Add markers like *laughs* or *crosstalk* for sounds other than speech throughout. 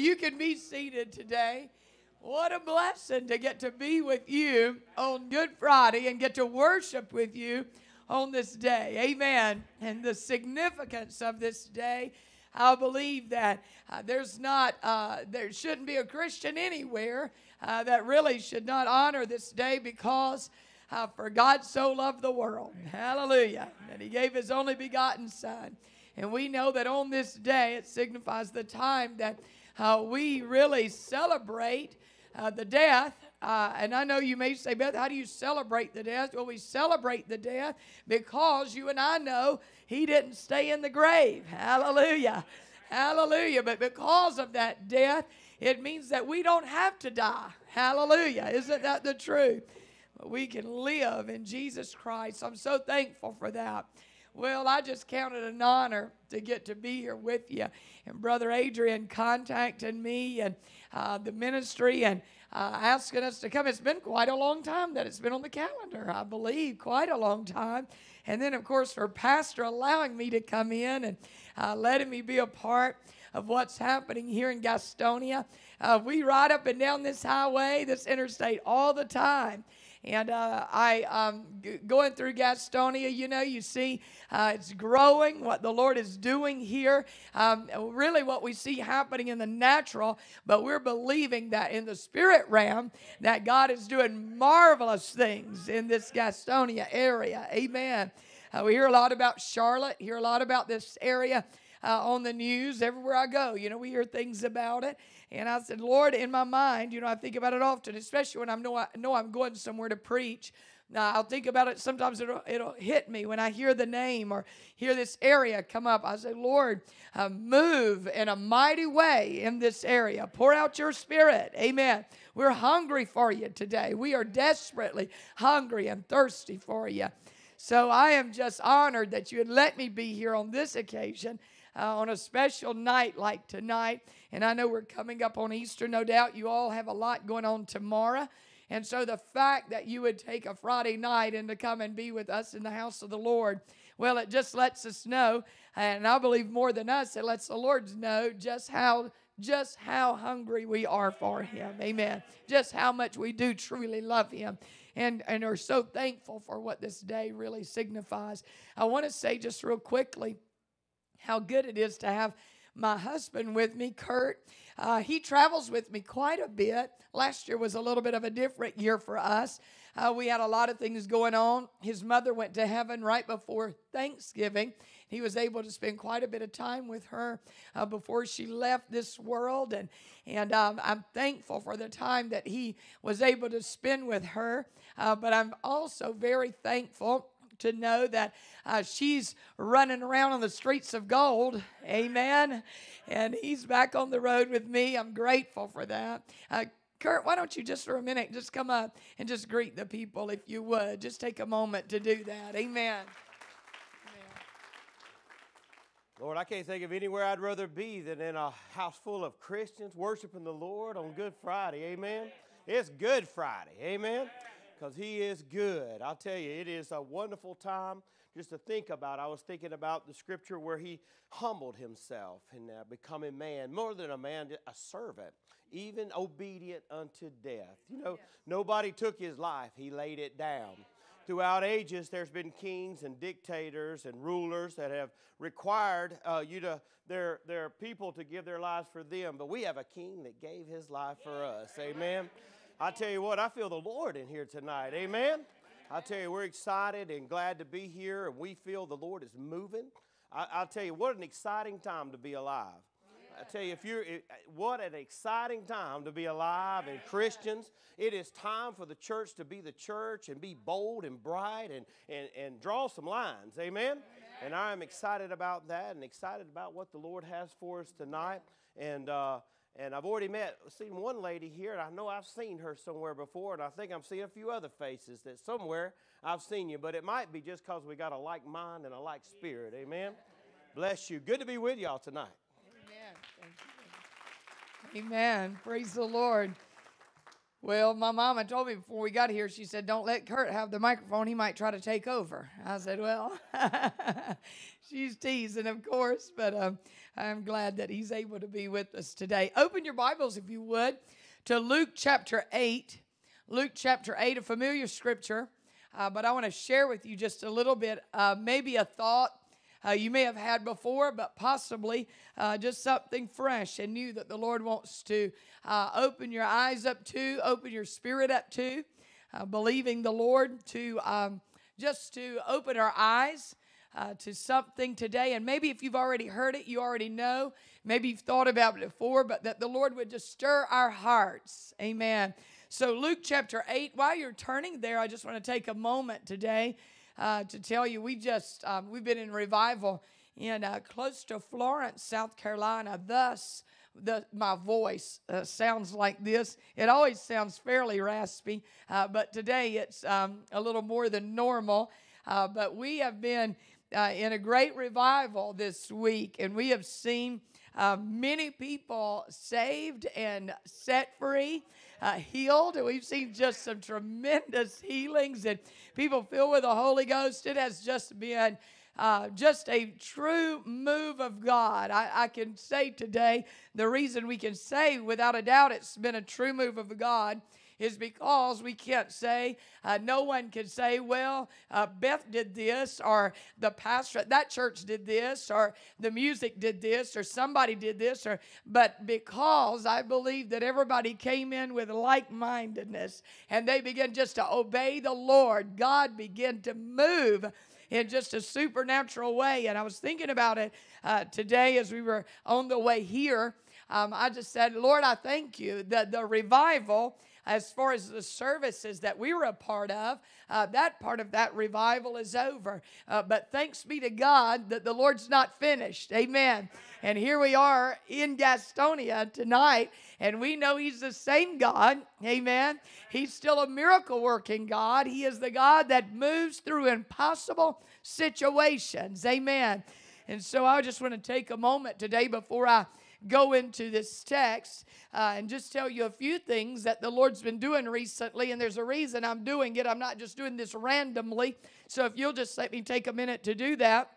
You can be seated today. What a blessing to get to be with you on Good Friday and get to worship with you on this day. Amen. And the significance of this day, I believe that uh, there's not, uh, there shouldn't be a Christian anywhere uh, that really should not honor this day because uh, for God so loved the world. Hallelujah. That he gave his only begotten Son. And we know that on this day, it signifies the time that uh, we really celebrate uh, the death. Uh, and I know you may say, Beth, how do you celebrate the death? Well, we celebrate the death because you and I know he didn't stay in the grave. Hallelujah. Hallelujah. But because of that death, it means that we don't have to die. Hallelujah. Isn't that the truth? We can live in Jesus Christ. I'm so thankful for that. Well, I just counted an honor to get to be here with you. And Brother Adrian contacted me and uh, the ministry and uh, asking us to come. It's been quite a long time that it's been on the calendar, I believe, quite a long time. And then, of course, for Pastor allowing me to come in and uh, letting me be a part of what's happening here in Gastonia. Uh, we ride up and down this highway, this interstate, all the time. And uh, I, um, g- going through Gastonia, you know, you see uh, it's growing, what the Lord is doing here, um, really what we see happening in the natural, but we're believing that in the spirit realm, that God is doing marvelous things in this Gastonia area. Amen. Uh, we hear a lot about Charlotte, hear a lot about this area. Uh, on the news everywhere I go. You know, we hear things about it. And I said, Lord, in my mind, you know, I think about it often, especially when I know I know I'm going somewhere to preach. Now, I'll think about it. Sometimes it'll, it'll hit me when I hear the name or hear this area come up. I say, Lord, uh, move in a mighty way in this area. Pour out your spirit. Amen. We're hungry for you today. We are desperately hungry and thirsty for you. So I am just honored that you would let me be here on this occasion uh, on a special night like tonight. And I know we're coming up on Easter, no doubt. You all have a lot going on tomorrow. And so the fact that you would take a Friday night and to come and be with us in the house of the Lord, well, it just lets us know, and I believe more than us, it lets the Lord know just how just how hungry we are for him. Amen. Just how much we do truly love him and, and are so thankful for what this day really signifies. I want to say just real quickly how good it is to have my husband with me, Kurt. Uh, he travels with me quite a bit. Last year was a little bit of a different year for us. Uh, we had a lot of things going on. His mother went to heaven right before Thanksgiving. He was able to spend quite a bit of time with her uh, before she left this world, and and um, I'm thankful for the time that he was able to spend with her. Uh, but I'm also very thankful to know that uh, she's running around on the streets of gold. Amen. And he's back on the road with me. I'm grateful for that. Uh, Kurt, why don't you just for a minute just come up and just greet the people if you would? Just take a moment to do that. Amen. Lord, I can't think of anywhere I'd rather be than in a house full of Christians worshiping the Lord on Good Friday. Amen. It's Good Friday. Amen because He is good. I'll tell you, it is a wonderful time just to think about. I was thinking about the scripture where He humbled Himself and uh, becoming man, more than a man, a servant, even obedient unto death. You know, nobody took His life, He laid it down. Throughout ages, there's been kings and dictators and rulers that have required uh, you to their their people to give their lives for them. But we have a king that gave his life for us. Amen. I tell you what, I feel the Lord in here tonight. Amen. I tell you, we're excited and glad to be here, and we feel the Lord is moving. I, will tell you, what an exciting time to be alive. I tell you, if you're, what an exciting time to be alive and Christians. It is time for the church to be the church and be bold and bright and, and, and draw some lines. Amen? And I am excited about that and excited about what the Lord has for us tonight. And, uh, and I've already met, seen one lady here, and I know I've seen her somewhere before, and I think I'm seeing a few other faces that somewhere I've seen you, but it might be just because we got a like mind and a like spirit. Amen. Bless you. Good to be with y'all tonight. Amen. Amen. Praise the Lord. Well, my mama told me before we got here, she said, Don't let Kurt have the microphone. He might try to take over. I said, Well, *laughs* she's teasing, of course, but um, I'm glad that he's able to be with us today. Open your Bibles, if you would, to Luke chapter 8. Luke chapter 8, a familiar scripture, uh, but I want to share with you just a little bit, uh, maybe a thought uh, you may have had before, but possibly uh, just something fresh and new that the Lord wants to uh, open your eyes up to, open your spirit up to, uh, believing the Lord to um, just to open our eyes. Uh, to something today, and maybe if you've already heard it, you already know. Maybe you've thought about it before, but that the Lord would just stir our hearts. Amen. So, Luke chapter 8, while you're turning there, I just want to take a moment today uh, to tell you we just um, we've been in revival in uh, close to Florence, South Carolina. Thus, the, my voice uh, sounds like this. It always sounds fairly raspy, uh, but today it's um, a little more than normal. Uh, but we have been uh, in a great revival this week, and we have seen uh, many people saved and set free, uh, healed. And we've seen just some tremendous healings and people filled with the Holy Ghost. It has just been uh, just a true move of God. I, I, can say today, the reason we can say without a doubt it's been a true move of God is because we can't say, uh, no one can say, well, uh, Beth did this, or the pastor at that church did this, or the music did this, or somebody did this, or but because I believe that everybody came in with like mindedness and they began just to obey the Lord, God began to move in just a supernatural way. And I was thinking about it uh, today as we were on the way here. Um, I just said, Lord, I thank you that the revival as far as the services that we were a part of, uh, that part of that revival is over. Uh, but thanks be to God that the Lord's not finished. Amen. And here we are in Gastonia tonight, and we know He's the same God. Amen. He's still a miracle working God. He is the God that moves through impossible situations. Amen. And so I just want to take a moment today before I go into this text uh, and just tell you a few things that the Lord's been doing recently. And there's a reason I'm doing it. I'm not just doing this randomly. So if you'll just let me take a minute to do that.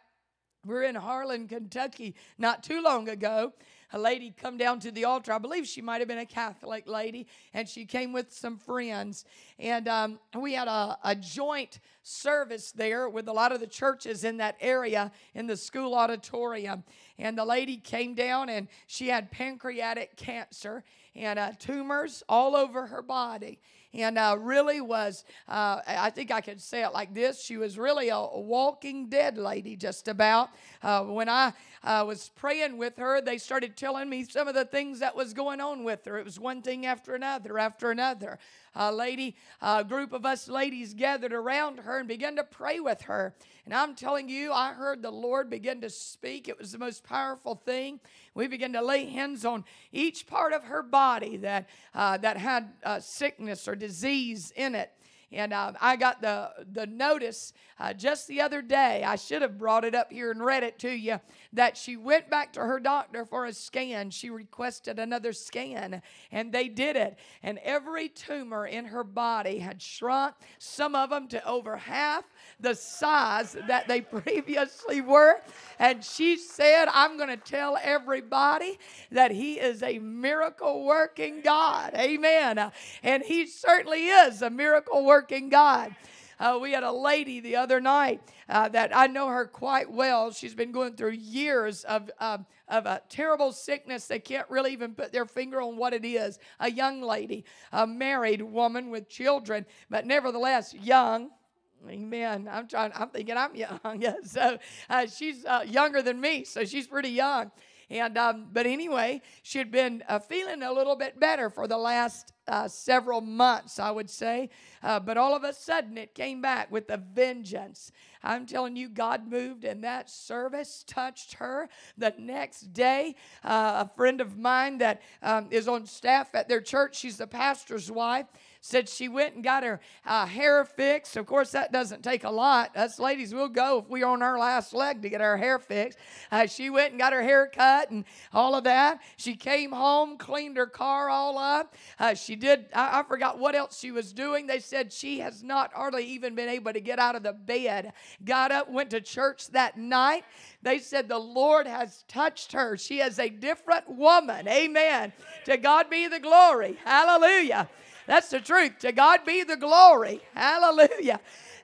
We're in Harlan, Kentucky not too long ago a lady come down to the altar. I believe she might have been a Catholic lady, and she came with some friends. And um, we had a, a joint service there with a lot of the churches in that area in the school auditorium. And the lady came down, and she had pancreatic cancer and uh, tumors all over her body and uh, really was, uh, I think I could say it like this she was really a, walking dead lady, just about. Uh, when I uh, was praying with her, they started telling me some of the things that was going on with her. It was one thing after another, after another. A lady, a group of us ladies gathered around her and began to pray with her. And I'm telling you, I heard the Lord begin to speak. It was the most powerful thing. We began to lay hands on each part of her body that, uh, that had uh, sickness or disease in it. And uh, I got the, the notice uh, just the other day. I should have brought it up here and read it to you that she went back to her doctor for a scan. She requested another scan, and they did it. And every tumor in her body had shrunk, some of them to over half the size that they *laughs* previously were. And she said, I'm going to tell everybody that He is a miracle working God. Amen. And He certainly is a miracle working God. Uh, we had a lady the other night uh, that I know her quite well. She's been going through years of, uh, of a terrible sickness. They can't really even put their finger on what it is. A young lady, a married woman with children, but nevertheless young. Amen. I'm trying. I'm thinking I'm young. *laughs* So uh, she's uh, younger than me, so she's pretty young. And um, but anyway, she had been uh, feeling a little bit better for the last uh, several months, I would say. Uh, but all of a sudden, it came back with a vengeance. I'm telling you, God moved, and that service touched her. The next day, uh, a friend of mine that um, is on staff at their church, she's the pastor's wife said she went and got her uh, hair fixed. Of course, that doesn't take a lot. Us ladies will go if we're on our last leg to get our hair fixed. Uh, she went and got her hair cut and all of that. She came home, cleaned her car all up. Uh, she did, I, I forgot what else she was doing. They said she has not hardly even been able to get out of the bed. Got up, went to church that night. They said the Lord has touched her. She is a different woman. Amen. To God be the glory. Hallelujah. That's the truth. To God be the glory. Hallelujah.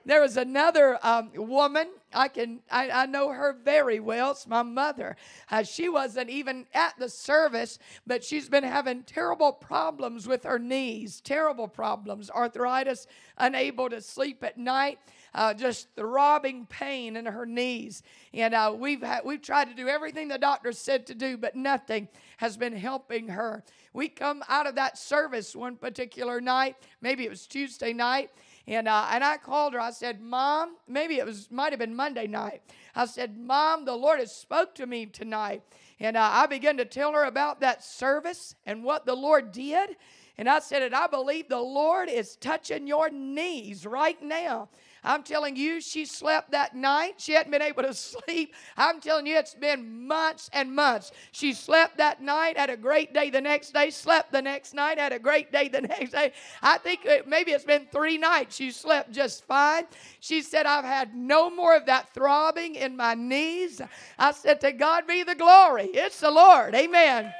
There was another um, woman. I can I, I, know her very well. It's my mother. Uh, she wasn't even at the service, but she's been having terrible problems with her knees. Terrible problems. Arthritis, unable to sleep at night. Uh, just throbbing pain in her knees, and uh, we've had, we've tried to do everything the doctor said to do, but nothing has been helping her. We come out of that service one particular night, maybe it was Tuesday night, and, uh, and I called her. I said, Mom, maybe it was might have been Monday night. I said, Mom, the Lord has spoke to me tonight. And uh, I began to tell her about that service and what the Lord did. And I said, and I believe the Lord is touching your knees right now. I'm telling you, she slept that night. She hadn't been able to *laughs* sleep. I'm telling you, it's been months and months. She slept that night, had a great day the next day, slept the next night, had a great day the *laughs* next day. I think maybe it's been three nights she slept just fine. She said, I've had no more of that throbbing in my knees. I said, To God be the glory. It's the Lord. Amen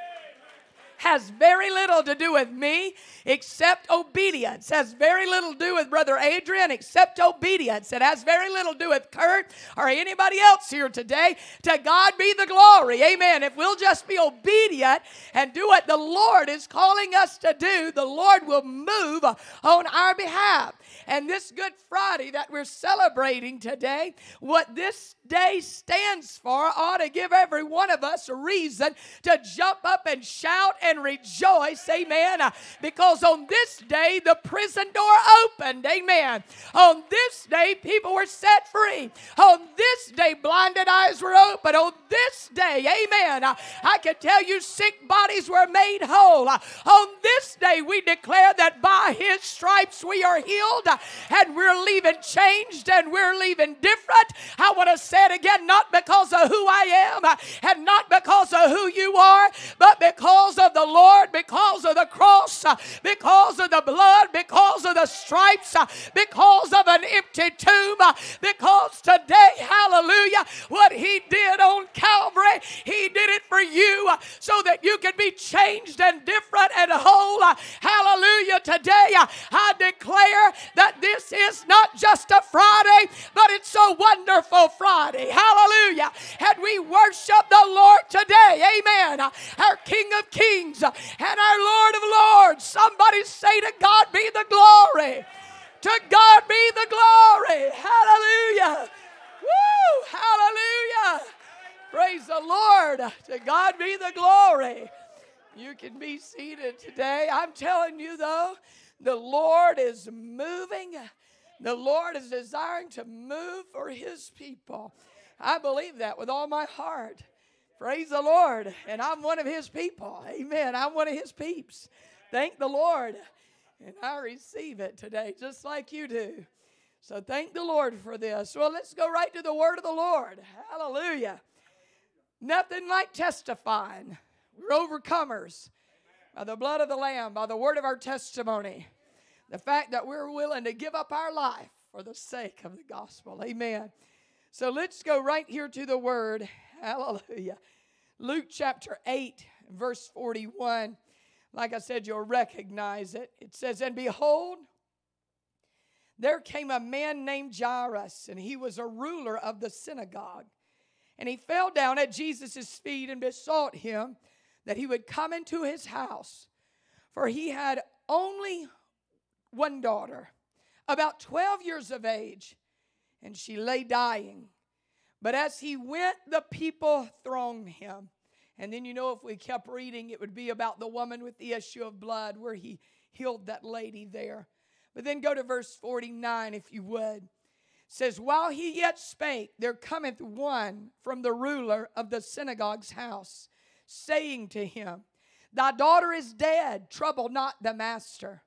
has very little to do with me except obedience. Has very little to do with Brother Adrian except obedience. It has very little to do with Kurt or anybody else here today. To God be the glory. Amen. If we'll just be obedient and do what the Lord is calling us to do, the Lord will move on our behalf. And this Good Friday that we're celebrating today, what this day stands for ought to give every one of us a reason to jump up and shout and rejoice. Amen. Because on this day, the prison door opened. Amen. On this day, people were set free. On this day, blinded eyes were open. On this day, amen. I can tell you, sick bodies were made whole. On this day, we declare that by his stripes we are healed and we're leaving changed and we're leaving different. I want to say it again, not because of who I am and not because of who you are, but because of the Lord, because of the cross, because of the blood, because of the stripes, because of an empty tomb, because today, hallelujah, what He did on Calvary, He did it for you so that you can be changed and different and whole. Hallelujah. Today, I declare that this is not just a Friday, but it's a wonderful Friday. Hallelujah. And we worship the Lord today. Amen. Our King of Kings and our Lord of Lords. Somebody say to God be the glory. To God be the glory. Hallelujah. Woo! Hallelujah. Praise the Lord. To God be the glory. You can be seated today. I'm telling you, though, the Lord is moving. The Lord is desiring to move for His people. I believe that with all my heart. Praise the Lord. And I'm one of His people. Amen. I'm one of His peeps. Thank the Lord. And I receive it today, just like you do. So thank the Lord for this. Well, let's go right to the word of the Lord. Hallelujah. Nothing like testifying. We're overcomers by the blood of the Lamb, by the word of our testimony. The fact that we're willing to give up our life for the sake of the gospel. Amen. So let's go right here to the word. *laughs* Hallelujah. Luke chapter 8, verse 41. Like I said, you'll recognize it. It says, And behold, there came a man named Jairus, and he was a ruler of the synagogue. And he fell down at Jesus' feet and besought him that he would come into his house, for he had only one daughter, about 12 years of age, and she lay dying. But as he went, the people thronged him. And then, you know, if we kept reading, it would be about the woman with the issue of blood where he healed that lady there. But then go to verse 49, if you would. It says, While he yet spake, there cometh one from the ruler of the synagogue's house, saying to him, Thy daughter is dead, trouble not the master.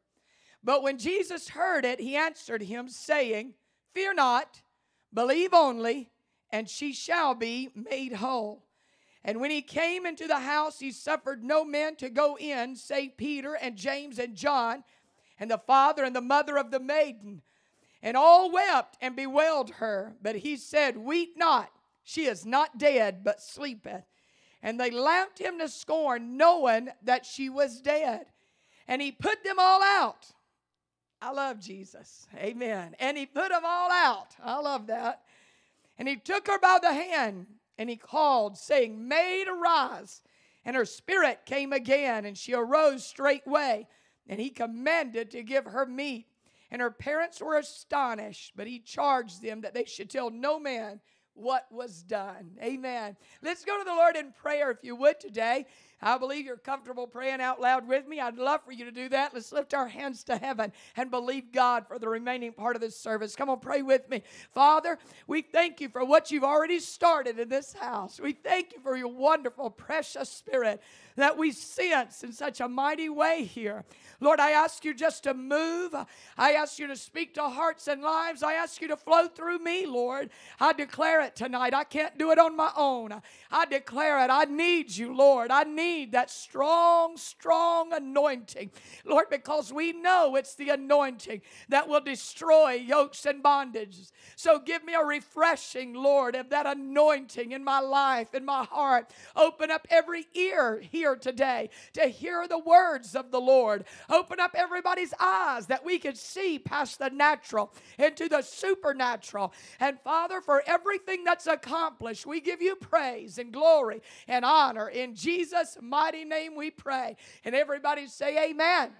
But when Jesus heard it, he answered him, saying, Fear not, believe only, and she shall be made whole. And when he came into the house, he suffered no man to go in, save Peter and James and John, and the father and the mother of the maiden. And all wept and bewailed her. But he said, Weep not, she is not dead, but sleepeth. And they laughed him to scorn, knowing that she was dead. And he put them all out. I love Jesus. Amen. And he put them all out. I love that. And he took her by the hand and he called, saying, Maid, arise. And her spirit came again, and she arose straightway. And he commanded to give her meat. And her parents were astonished, but he charged them that they should tell no man what was done. Amen. Let's go to the Lord in prayer, if you would, today. I believe you're comfortable praying out loud with me. I'd love for you to do that. Let's lift our hands to heaven and believe God for the remaining part of this service. Come on, pray with me. Father, we thank you for what you've already started in this house. We thank you for your wonderful, precious spirit that we sense in such a mighty way here. Lord, I ask you just to move. I ask you to speak to hearts and lives. I ask you to flow through me, Lord. I declare it tonight. I can't do it on my own. I declare it. I need you, Lord. I need that strong, strong anointing, Lord, because we know it's the anointing that will destroy yokes and bondages. So give me a refreshing, Lord, of that anointing in my life, in my heart. Open up every ear here today to hear the words of the Lord. Open up everybody's eyes that we can see past the natural into the supernatural. And Father, for everything that's accomplished, we give you praise and glory and honor. In Jesus' mighty name we pray. And everybody say, Amen.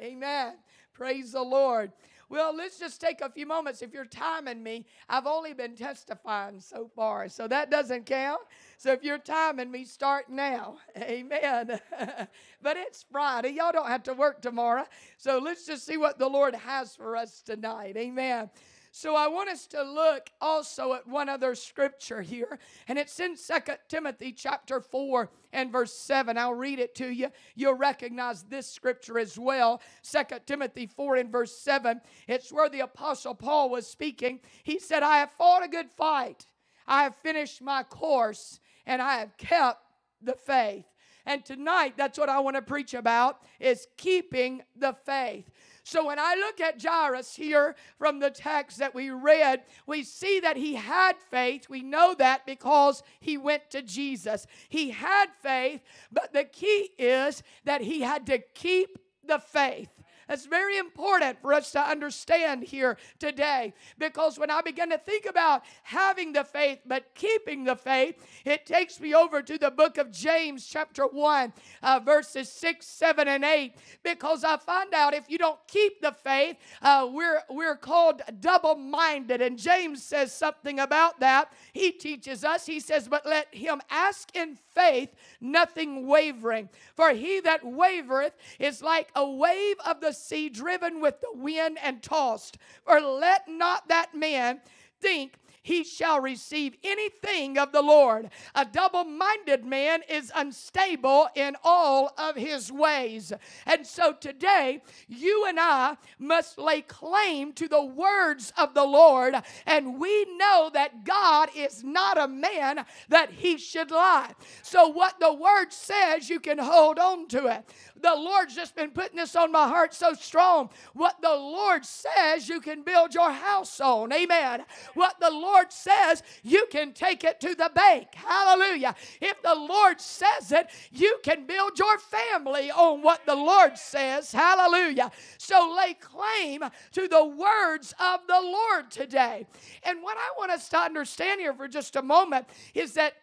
Amen. Praise the Lord. Well, let's just take a few moments. If you're timing me, I've only been testifying so far, so that doesn't count. So if you're timing me, start now. *laughs* Amen. *laughs* but it's Friday. Y'all don't have to work tomorrow. So let's just see what the Lord has for us tonight. Amen. So I want us to look also at one other scripture here, and it's in Second Timothy chapter 4 and verse 7. I'll read it to you. You'll recognize this scripture as well. Second Timothy 4 and verse 7. It's where the apostle Paul was speaking. He said, I have fought a good fight. I have finished my course and I have kept the faith. And tonight that's what I want to preach about is keeping the faith. So when I look at Jairus here from the text that we read, we see that he had faith. We know that because he went to Jesus. He had faith, but the key is that he had to keep the faith. That's very important for us to understand here today because when I begin to think about having the faith but keeping the faith, it takes me over to the book of James, chapter 1, uh, verses 6, 7, and 8. Because I find out if you don't keep the faith, uh, we're, we're called double minded. And James says something about that. He teaches us, he says, But let him ask in faith, nothing wavering. For he that wavereth is like a wave of the sea driven with the wind and tossed. For let not that man think he shall receive anything of the Lord. A double minded man is unstable in all of his ways. And so today, you and I must lay claim to the words of the Lord. And we know that God is not a man that he should lie. So, what the word says, you can hold on to it. The Lord's just been putting this on my heart so strong. What the Lord says, you can build your house on. Amen. What the Lord says, you can take it to the bank. Hallelujah. If the Lord says it, you can build your family on what the Lord says. Hallelujah. So lay claim to the words of the Lord today. And what I want us to understand here for just a moment is that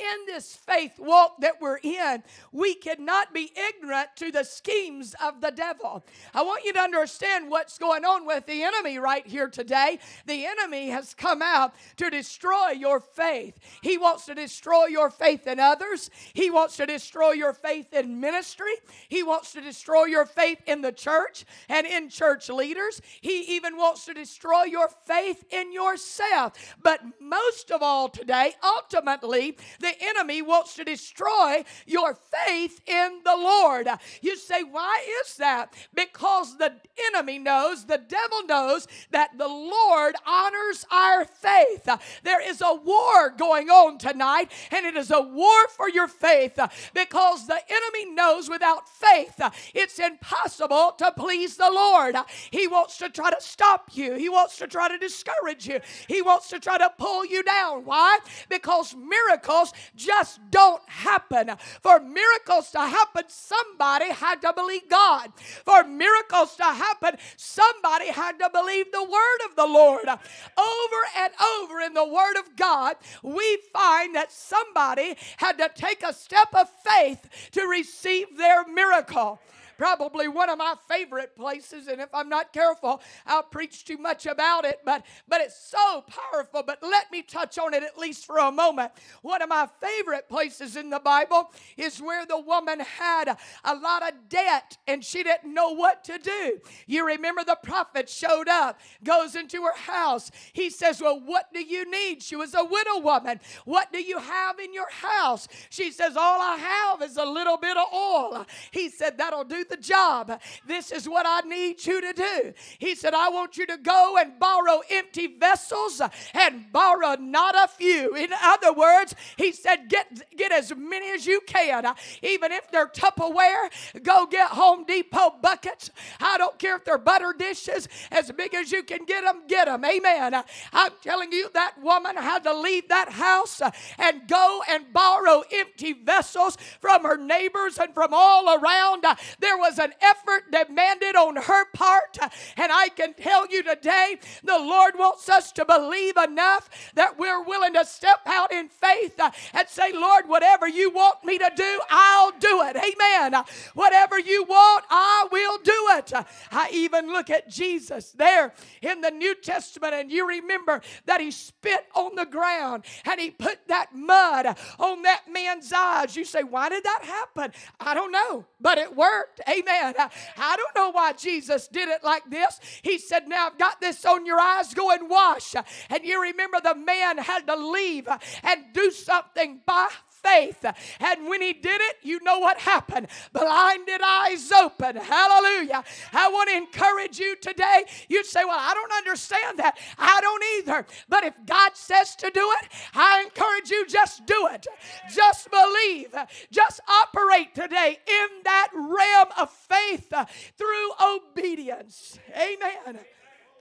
in this faith walk that we're in, we cannot be ignorant to the schemes of the devil. I want you to understand what's going on with the enemy right here today. The enemy has come out to destroy your faith. He wants to destroy your faith in others, he wants to destroy your faith in ministry, he wants to destroy your faith in the church and in church leaders. He even wants to destroy your faith in yourself. But most of all today, ultimately, the the enemy wants to destroy your faith in the Lord. You say, why is that? Because the enemy knows, the devil knows that the Lord honors our faith. There is a war going on tonight, and it is a war for your faith because the enemy knows without faith it's impossible to please the Lord. He wants to try to stop you, he wants to try to discourage you, he wants to try to pull you down. Why? Because miracles just don't happen. For miracles to happen, somebody had to believe God. For miracles to happen, somebody had to believe the word of the Lord. Over and over in the word of God, we find that somebody had to take a step of faith to receive their miracle probably one of my favorite places and if i'm not careful i'll preach too much about it but but it's so powerful. But let me touch on it at least for a moment. One of my favorite places in the bible is where the woman had a lot of debt and she didn't know what to do. You remember the prophet showed up goes into her house. He says well what do you need? She was a widow woman. What do you have in your house? She says all i have is a little bit of oil. He said that'll do the job. This is what I need you to do. He said, I want you to go and borrow empty vessels and borrow not a few. In other words, he said, get, get as many as you can. Even if they're Tupperware, go get Home Depot buckets. I don't care if they're butter dishes, as big as you can get them, get them. Amen. I'm telling you, that woman had to leave that house and go and borrow empty vessels from her neighbors and from all around. There was an effort demanded on her part. And I can tell you today, the Lord wants us to believe enough that we're willing to step out in faith and say, Lord, whatever you want me to do, I'll do it. Amen. Whatever you want, I will do it. I even look at Jesus there in the New Testament, and you remember that he spit on the ground and he put that mud on that man's eyes. You say, Why did that happen? I don't know, but it worked. Amen. I don't know why Jesus did it like this. He said, Now I've got this on your eyes, go and wash. And you remember the man had to leave and do something by faith. And when he did it, you know what happened. Blinded eyes open. Hallelujah. I want to encourage you today. You say, Well, I don't understand that. I don't either. But if God says to do it, I encourage you just do it. Just believe. Just operate today in that realm of faith through obedience. Amen.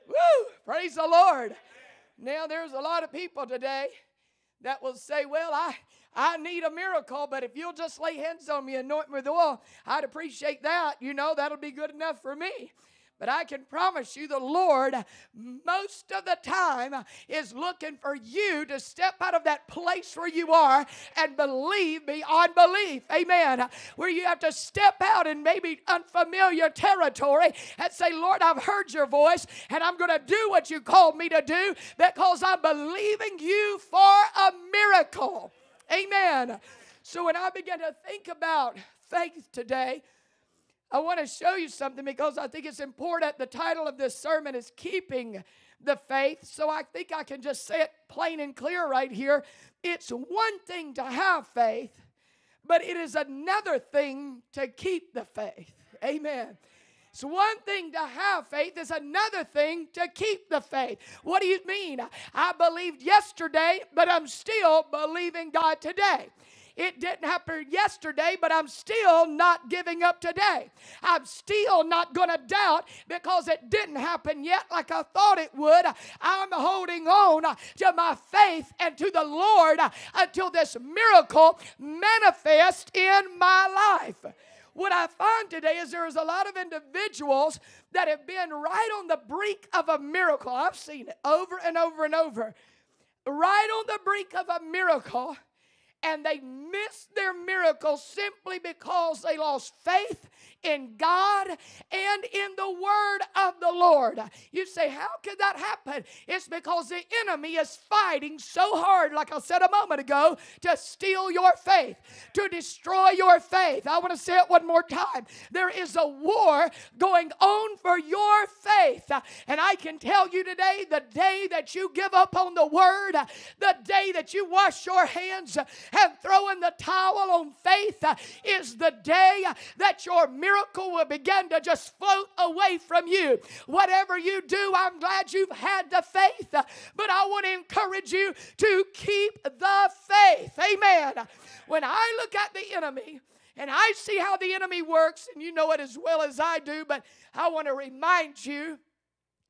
Woo! Praise the Lord. Now, there's a lot of people today that will say, Well, I, I need a miracle, but if you'll just lay hands on me, anoint me with oil, I'd appreciate that. You know, that'll be good enough for me. But I can promise you, the Lord, most of the time, is looking for you to step out of that place where you are and believe beyond belief. Amen. Where you have to step out in maybe unfamiliar territory and say, Lord, I've heard your voice and I'm going to do what you called me to do because I'm believing you for a miracle. Amen. So when I began to think about faith today, I want to show you something because I think it's important. The title of this sermon is Keeping the Faith. So I think I can just say it plain and clear right here. It's one thing to have faith, but it is another thing to keep the faith. Amen. It's one thing to have faith, it's another thing to keep the faith. What do you mean? I believed yesterday, but I'm still believing God today. It didn't happen yesterday, but I'm still not giving up today. I'm still not going to doubt because it didn't happen yet like I thought it would. I'm holding on to my faith and to the Lord until this miracle manifests in my life what I find today is there is a lot of individuals that have been right on the brink of a miracle. I've seen it over and over and over. Right on the brink of a miracle, and they missed their miracle simply because they lost faith in God and in the word of the Lord. You say, How could that happen? It's because the enemy is fighting so hard, like I said a moment ago, to steal your faith, to destroy your faith. I want to say it one more time. There is a war going on for your faith. And I can tell you today the day that you give up on the word, the day that you wash your hands and throwing the towel on faith uh, is the day that your miracle will begin to just float away from you. Whatever you do, I'm glad you've had the faith, uh, but I want to encourage you to keep the faith. Amen. When I look at the enemy, and I see how the enemy works, and you know it as well as I do, but I want to remind you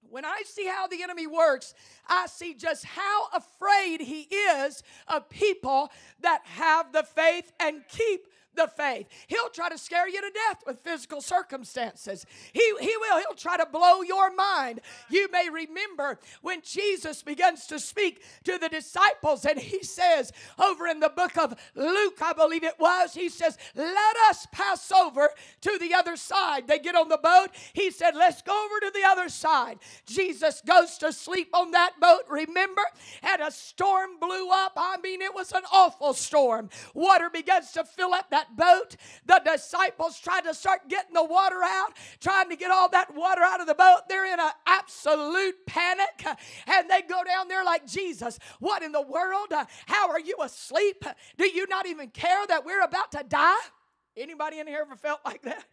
when I see how the enemy works, I see just how afraid he is of people that have the faith and keep the faith. He'll try to scare you to death with physical circumstances. He, he will. He'll try to blow your mind. You may remember when Jesus begins to speak to the disciples, and he says over in the book of Luke, I believe it was, he says, Let us pass over to the other side. They get on the boat. He said, Let's go over to the other side. Jesus goes to sleep on that boat, remember? And a storm blew up. I mean, it was an awful storm. Water begins to fill up that boat. The disciples tried to start getting the water out, trying to get all that water out of the boat. They're in an absolute panic. And they go down there like, Jesus, what in the world? How are you asleep? Do you not even care that we're about to die? Anybody in here ever felt like that?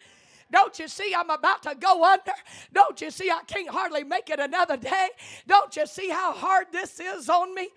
Don't you see I'm about to go under? Don't you see I can't hardly make it another day? Don't you see how hard this is on me?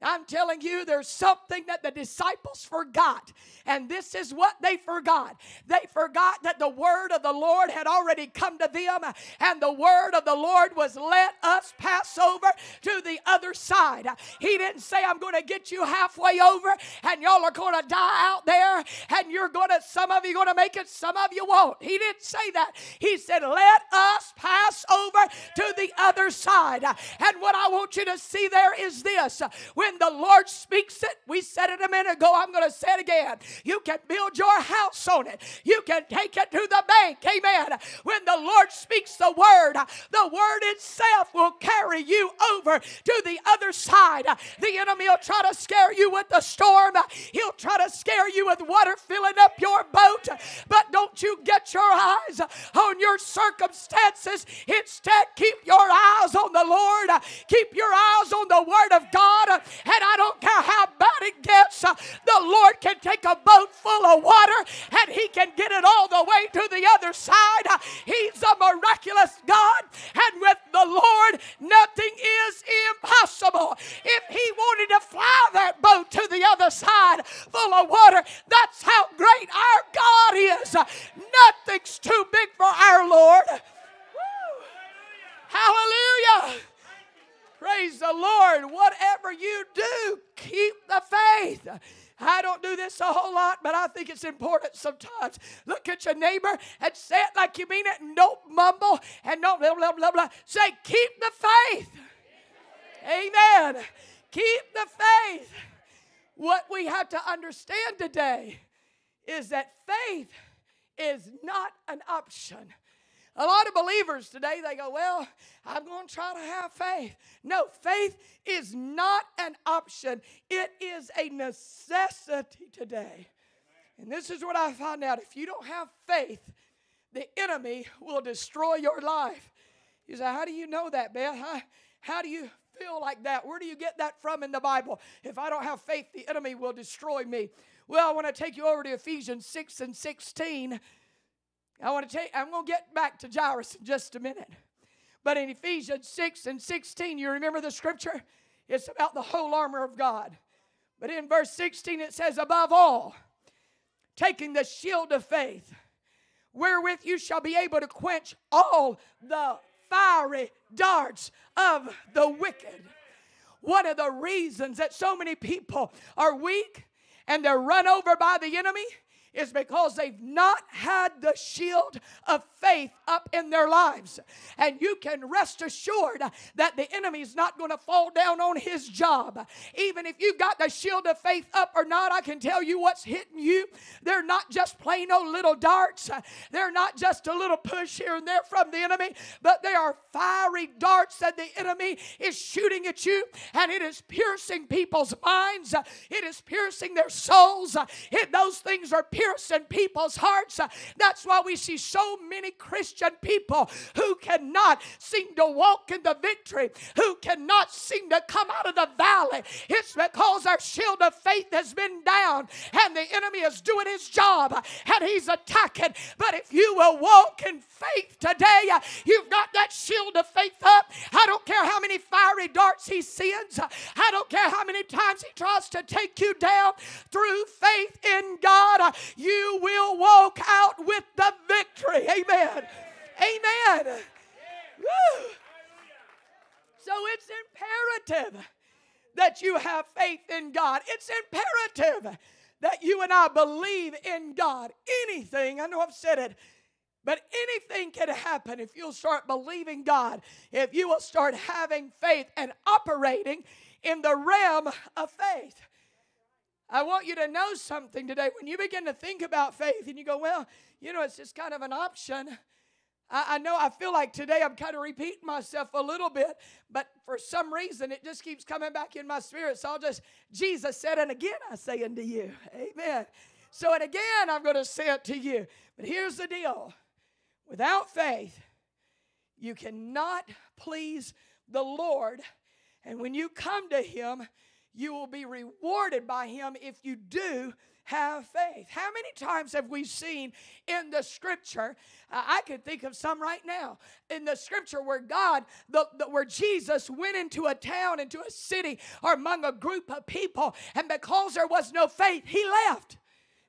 I'm telling you, there's something that the disciples forgot. And this is what they forgot. They forgot that the word of the Lord had already come to them, and the word of the Lord was, Let us pass over to the other side. He didn't say, I'm going to get you halfway over, and y'all are going to die out there, and you're going to, some of you going to make it, some of you won't. He didn't say that. He said, Let us pass over to the other side. And what I want you to see there is this. When the Lord speaks it, we said it a minute ago, I'm going to say it again. You can build your house on it, you can take it to the bank. Amen. When the Lord speaks the word, the word itself will carry you over to the other side. The enemy will try to scare you with the storm, he'll try to scare you with water filling up your boat. But don't you get your eyes on your circumstances. Instead, keep your eyes on the Lord, keep your eyes on the word of God and I don't care how bad it gets, uh, the Lord can take a boat full of water and He can get it all the way to the other side. Uh, he's a miraculous God, and with the Lord, nothing is impossible. If He wanted to fly that boat to the other side full of water, that's how great our God is. Nothing's too big for our Lord. Hallelujah. Praise the Lord. Whatever you do, keep the faith. I don't do this a whole lot, but I think it's important sometimes. Look at your neighbor and say it like you mean it and don't mumble and don't blah, blah, blah, blah. Say, keep the faith. Amen. Keep the faith. What we have to understand today is that faith is not an option. A lot of believers today, they go, Well, I'm going to try to have faith. No, faith is not an option, it is a necessity today. And this is what I found out if you don't have faith, the enemy will destroy your life. You say, How do you know that, Beth? How, how do you feel like that? Where do you get that from in the Bible? If I don't have faith, the enemy will destroy me. Well, I want to take you over to Ephesians 6 and 16. I want to take, I'm going to get back to Jairus in just a minute. But in Ephesians 6 and 16, you remember the scripture? It's about the whole armor of God. But in verse 16, it says, Above all, taking the shield of faith, wherewith you shall be able to quench all the fiery darts of the wicked. One of the reasons that so many people are weak and they're run over by the enemy is because they've not had the shield of faith up in their lives. And you can rest assured that the enemy's not going to fall down on his job. Even if you've got the shield of faith up or not, I can tell you what's hitting you. They're not just plain old little darts, they're not just a little push here and there from the enemy, but they are fiery darts that the enemy is shooting at you, and it is piercing people's minds, it is piercing their souls. It, those things are piercing in people's hearts. Uh, that's why we see so many Christian people who cannot seem to walk in the victory, who cannot seem to come out of the valley. It's because our shield of faith has been down and the enemy is doing his job uh, and he's attacking. But if you will walk in faith today, uh, you've got that shield of faith up. I don't care how many fiery darts he sends, I don't care how many times he tries to take you down through faith in God, you will walk out with the victory. Amen. Amen. Woo. So it's imperative that you have faith in God. It's imperative that you and I believe in God. Anything, I know I've said it, but anything can happen if you'll start believing God, if you will start having faith and operating in the realm of faith. I want you to know something today. When you begin to think about faith and you go, well, you know, it's just kind of an option. I, I know I feel like today I'm kind of repeating myself a little bit, but for some reason it just keeps coming back in my spirit. So I'll just, Jesus said, and again I say unto you, Amen. So, and again I'm going to say it to you. But here's the deal without faith, you cannot please the Lord. And when you come to Him, you will be rewarded by him if you do have faith. How many times have we seen in the scripture? Uh, I could think of some right now in the scripture where God, the, the, where Jesus went into a town, into a city, or among a group of people, and because there was no faith, he left.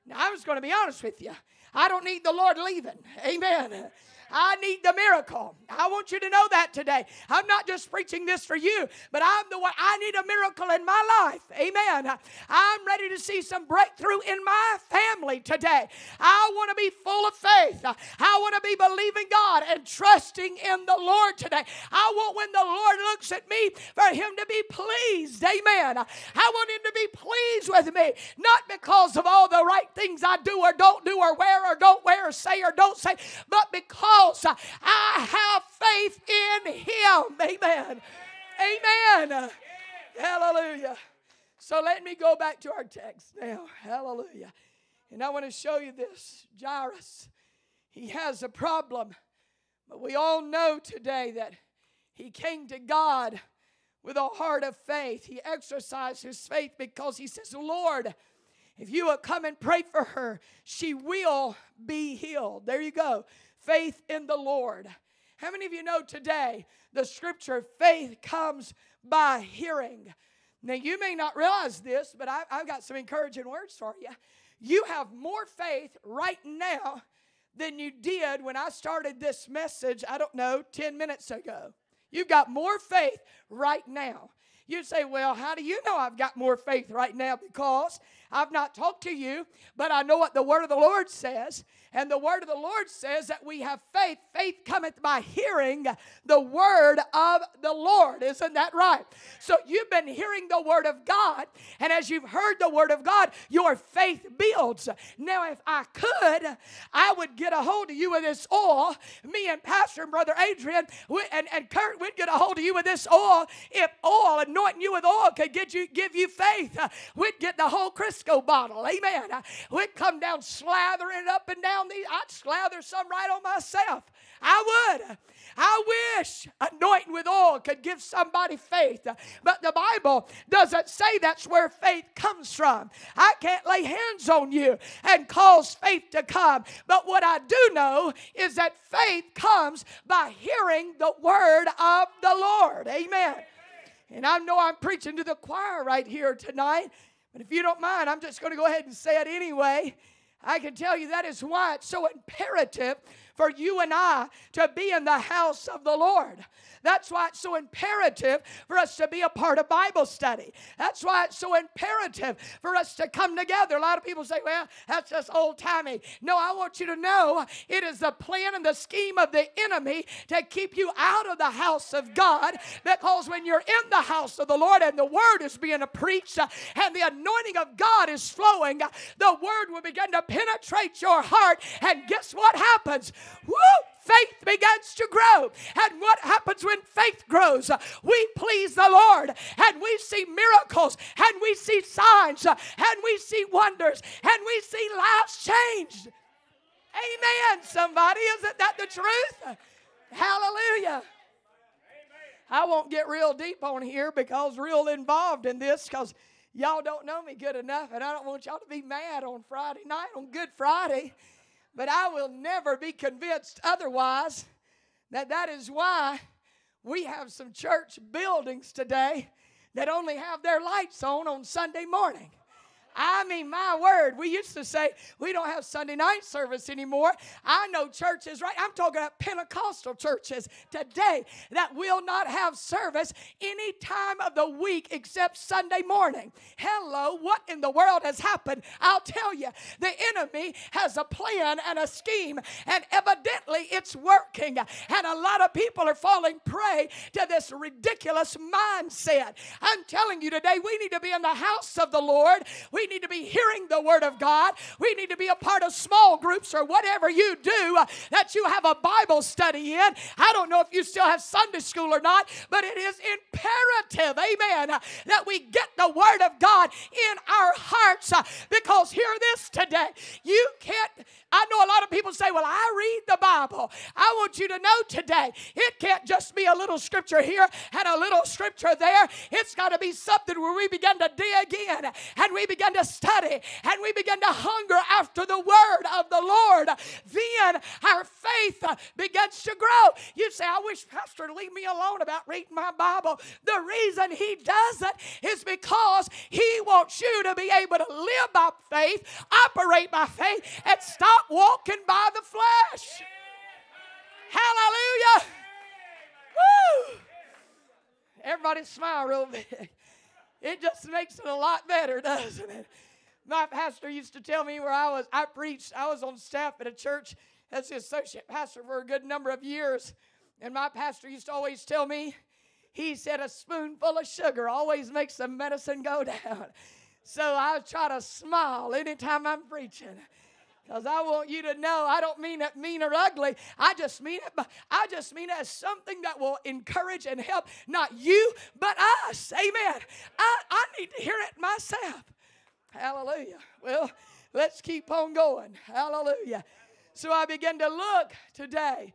Now, I was going to be honest with you. I don't need the Lord leaving. Amen. I need the miracle. I want you to know that today. I'm not just preaching this for you, but I'm the one. I need a miracle in my life. Amen. I'm ready to see some breakthrough in my family today. I want to be full of faith. I want to be believing God and trusting in the Lord today. I want when the Lord looks at me for Him to be pleased. Amen. I want Him to be pleased with me, not because of all the right things I do or don't do or wear or don't wear or say or don't say, but because because I have faith in Him. Amen. Amen. Hallelujah. So let me go back to our text now. Hallelujah. And I want to show you this. Jairus, he has a problem. But we all know today that he came to God with a heart of faith. He exercised his faith because he says, Lord, if you will come and pray for her, she will be healed. There you go faith in the Lord. How many of you know today the scripture faith comes by hearing? Now, you may not realize this, but I, have got some encouraging words for you. You have more faith right now than you did when I started this message, I don't know, 10 minutes ago. You've got more faith right now. You say, Well, how do you know I've got more faith right now? Because I've not talked to you, but I know what the word of the Lord says. And the word of the Lord says that we have faith. Faith cometh by hearing the word of the Lord. Isn't that right? So you've been hearing the word of God, and as you've heard the word of God, your faith builds. Now, if I could, I would get a hold of you with this oil. Me and Pastor and Brother Adrian and, and Kurt would get a hold of you with this oil. If oil, anointing you with oil, could get you give you faith, we'd get the whole Crisco bottle. Amen. We'd come down slathering it up and down these. I'd slather some right on myself. I would. I wish anointing with oil could give somebody faith. But the Bible doesn't say that's where faith comes from. I can't lay hands on you and cause faith to come. But what I do know is that faith comes by hearing the word of the Lord. Amen. And I know I'm preaching to the choir right here tonight. But if you don't mind, I'm just going to go ahead and say it anyway. I can tell you that is why it's so imperative for you and I to be in the house of the Lord. That's why it's so imperative for us to be a part of Bible study. That's why it's so imperative for us to come together. A lot of people say, well, that's just old timey. No, I want you to know it is the plan and the scheme of the enemy to keep you out of the house of God because when you're in the house of the Lord and the word is being preached and the anointing of God is flowing, the word will begin to penetrate your heart. And guess what happens? Woo! Faith begins to grow. And what happens when faith grows? We please the Lord and we see miracles and we see signs and we see wonders and we see lives changed. Amen, somebody. Isn't that the truth? Hallelujah. I won't get real deep on here because real involved in this because y'all don't know me good enough and I don't want y'all to be mad on Friday night on Good Friday. But I will never be convinced otherwise that that is why we have some church buildings today that only have their lights on on Sunday morning. I mean, my word, we used to say we don't have Sunday night service anymore. I know churches, right? I'm talking about Pentecostal churches today that will not have service any time of the week except Sunday morning. Hello, what in the world has happened? I'll tell you, the enemy has a plan and a scheme, and evidently it's working. And a lot of people are falling prey to this ridiculous mindset. I'm telling you today, we need to be in the house of the Lord. We need to be hearing the Word of God. We need to be a part of small groups or whatever you do uh, that you have a Bible study in. I don't know if you still have Sunday school or not, but it is imperative, amen, uh, that we get the Word of God in our hearts uh, because hear this today. You can't, I know a lot of people say, well, I read the Bible. I want you to know today, it can't just be a little scripture here and a little scripture there. It's got to be something where we begin to dig in and we begin to study and we begin to hunger after the word of the Lord, then our faith uh, begins to grow. You say, I wish Pastor leave me alone about reading my Bible. The reason he does it is because he wants you to be able to live by faith, operate by faith, and stop walking by the flesh. Hallelujah. Woo! Everybody smile real big. It just makes it a lot better, *laughs* doesn't it? My pastor used to tell me where I was, I preached, I was on staff at a church as the associate pastor for a good number of years. And my pastor used to always tell me, he said, a spoonful of sugar always makes the medicine go *laughs* down. So I try to smile anytime I'm preaching. Because I want you to know, I don't mean it mean or ugly. I just mean it, I just mean it as something that will encourage and help not you, but us. Amen. I, I need to hear it myself. Hallelujah. Well, let's keep on going. Hallelujah. So I began to look today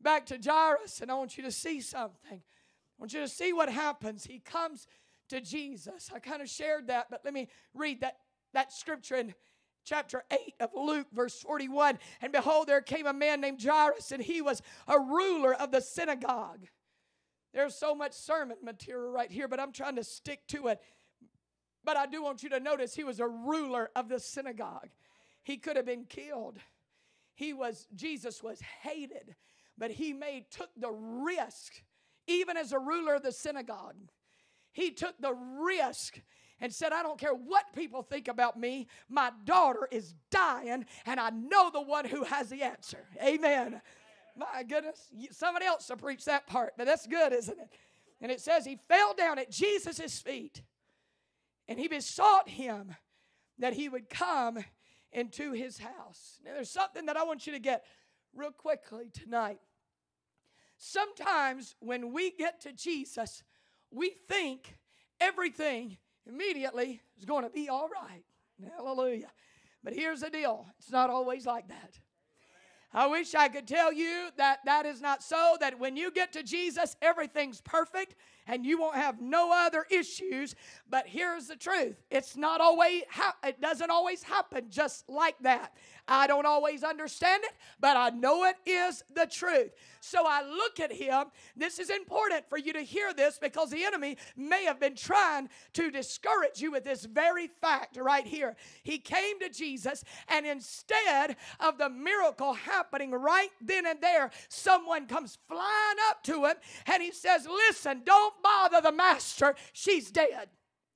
back to Jairus, and I want you to see something. I want you to see what happens. He comes to Jesus. I kind of shared that, but let me read that, that scripture in chapter 8 of Luke, verse 41. And behold, there came a man named Jairus, and he was a ruler of the synagogue. There's so much sermon material right here, but I'm trying to stick to it. But I do want you to notice he was a ruler of the synagogue. He could have been killed. He was, Jesus was hated, but he made, took the risk, even as a ruler of the synagogue. He took the risk and said, I don't care what people think about me. My daughter is dying, and I know the one who has the answer. Amen. My goodness. Somebody else to preach that part, but that's good, isn't it? And it says he fell down at Jesus' feet and he besought him that he would come into his house. Now, there's something that I want you to get real quickly tonight. Sometimes when we get to Jesus, we think everything immediately is going to be all right. Hallelujah. But here's the deal it's not always like that. I wish I could tell you that that is not so, that when you get to Jesus, everything's perfect and you won't have no other issues. But here's the truth it's not always, ha- it doesn't always happen just like that. I don't always understand it, but I know it is the truth. So I look at him. This is important for you to hear this because the enemy may have been trying to discourage you with this very fact right here. He came to Jesus, and instead of the miracle happening right then and there, someone comes flying up to him and he says, Listen, don't bother the master. She's dead.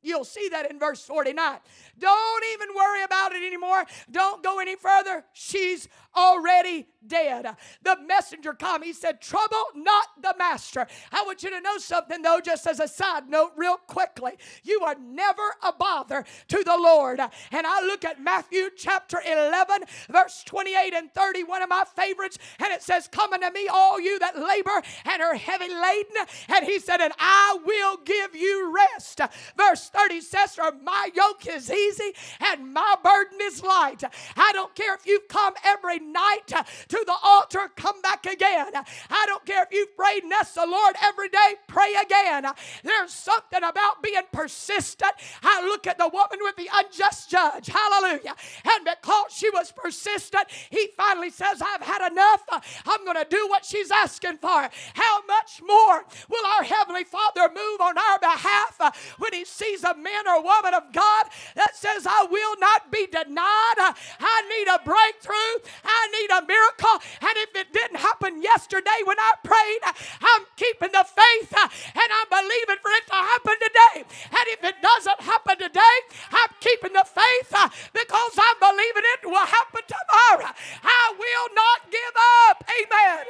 You'll see that in verse 49. Don't even worry about it anymore. Don't go any further. She's already dead. The messenger come. He said, Trouble not the master. I want you to know something, though, just as a side note, real quickly. You are never a bother to the Lord. And I look at Matthew chapter 11, verse 28 and 30, one of my favorites. And it says, Come unto me, all you that labor and are heavy laden. And he said, And I will give you rest. Verse 30 says, For my yoke is easy and my burden is light. I don't care if you've come every night to the altar, come back again. I don't care if you've prayed and asked the Lord every day, pray again. There's something about being persistent. I look at the woman with the unjust judge. Hallelujah. And because she was persistent, he finally says, I've had enough. I'm going to do what she's asking for. How much more will our Heavenly Father move on our behalf when He sees a man or woman of God that says, I will not be denied. I need a breakthrough. I need a miracle. And if it didn't happen yesterday when I prayed, I'm keeping the faith and I'm believing for it to happen today. And if it doesn't happen today, I'm keeping the faith because I'm believing it will happen tomorrow. I will not give up. Amen.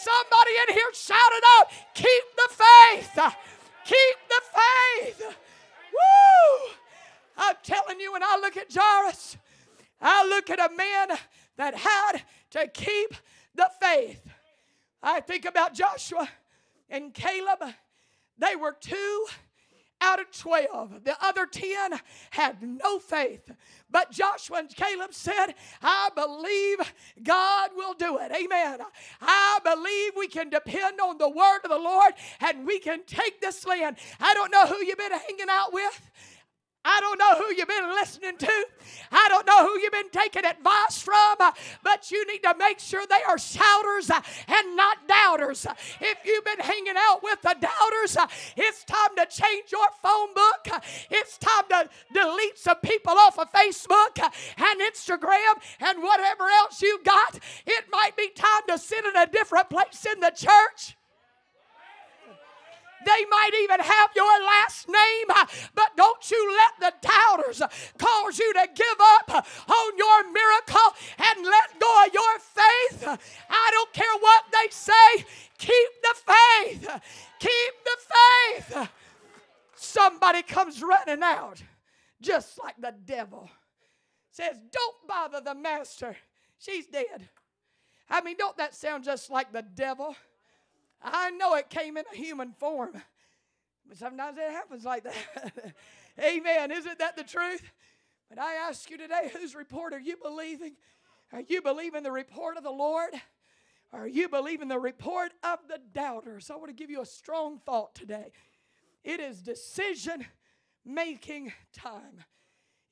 Somebody in here shouted out, keep the faith. Keep the faith. Woo! I'm telling you, when I look at Jairus, I look at a man that had to keep the faith. I think about Joshua and Caleb. They were two out of 12. The other 10 had no faith. But Joshua and Caleb said, I believe God will do it. Amen. I believe we can depend on the word of the Lord and we can take this land. I don't know who you've been hanging out with. I don't know who you've been listening to. I don't know who you've been taking advice from, uh, but you need to make sure they are shouters uh, and not doubters. If you've been hanging out with the doubters, uh, it's time to change your phone book. It's time to delete some people off of Facebook and Instagram and whatever else you got. It might be time to sit in a different place in the church. They might even have your last name, but don't you let the doubters cause you to give up on your miracle and let go of your faith. I don't care what they say, keep the faith. Keep the faith. Somebody comes running out, just like the devil. Says, Don't bother the master. She's dead. I mean, don't that sound just like the devil? I know it came in a human form, but sometimes it happens like that. *laughs* Amen. Isn't that the truth? But I ask you today, whose report are you believing? Are you believing the report of the Lord? Or are you believing the report of the doubters? I want to give you a strong thought today. It is decision making time.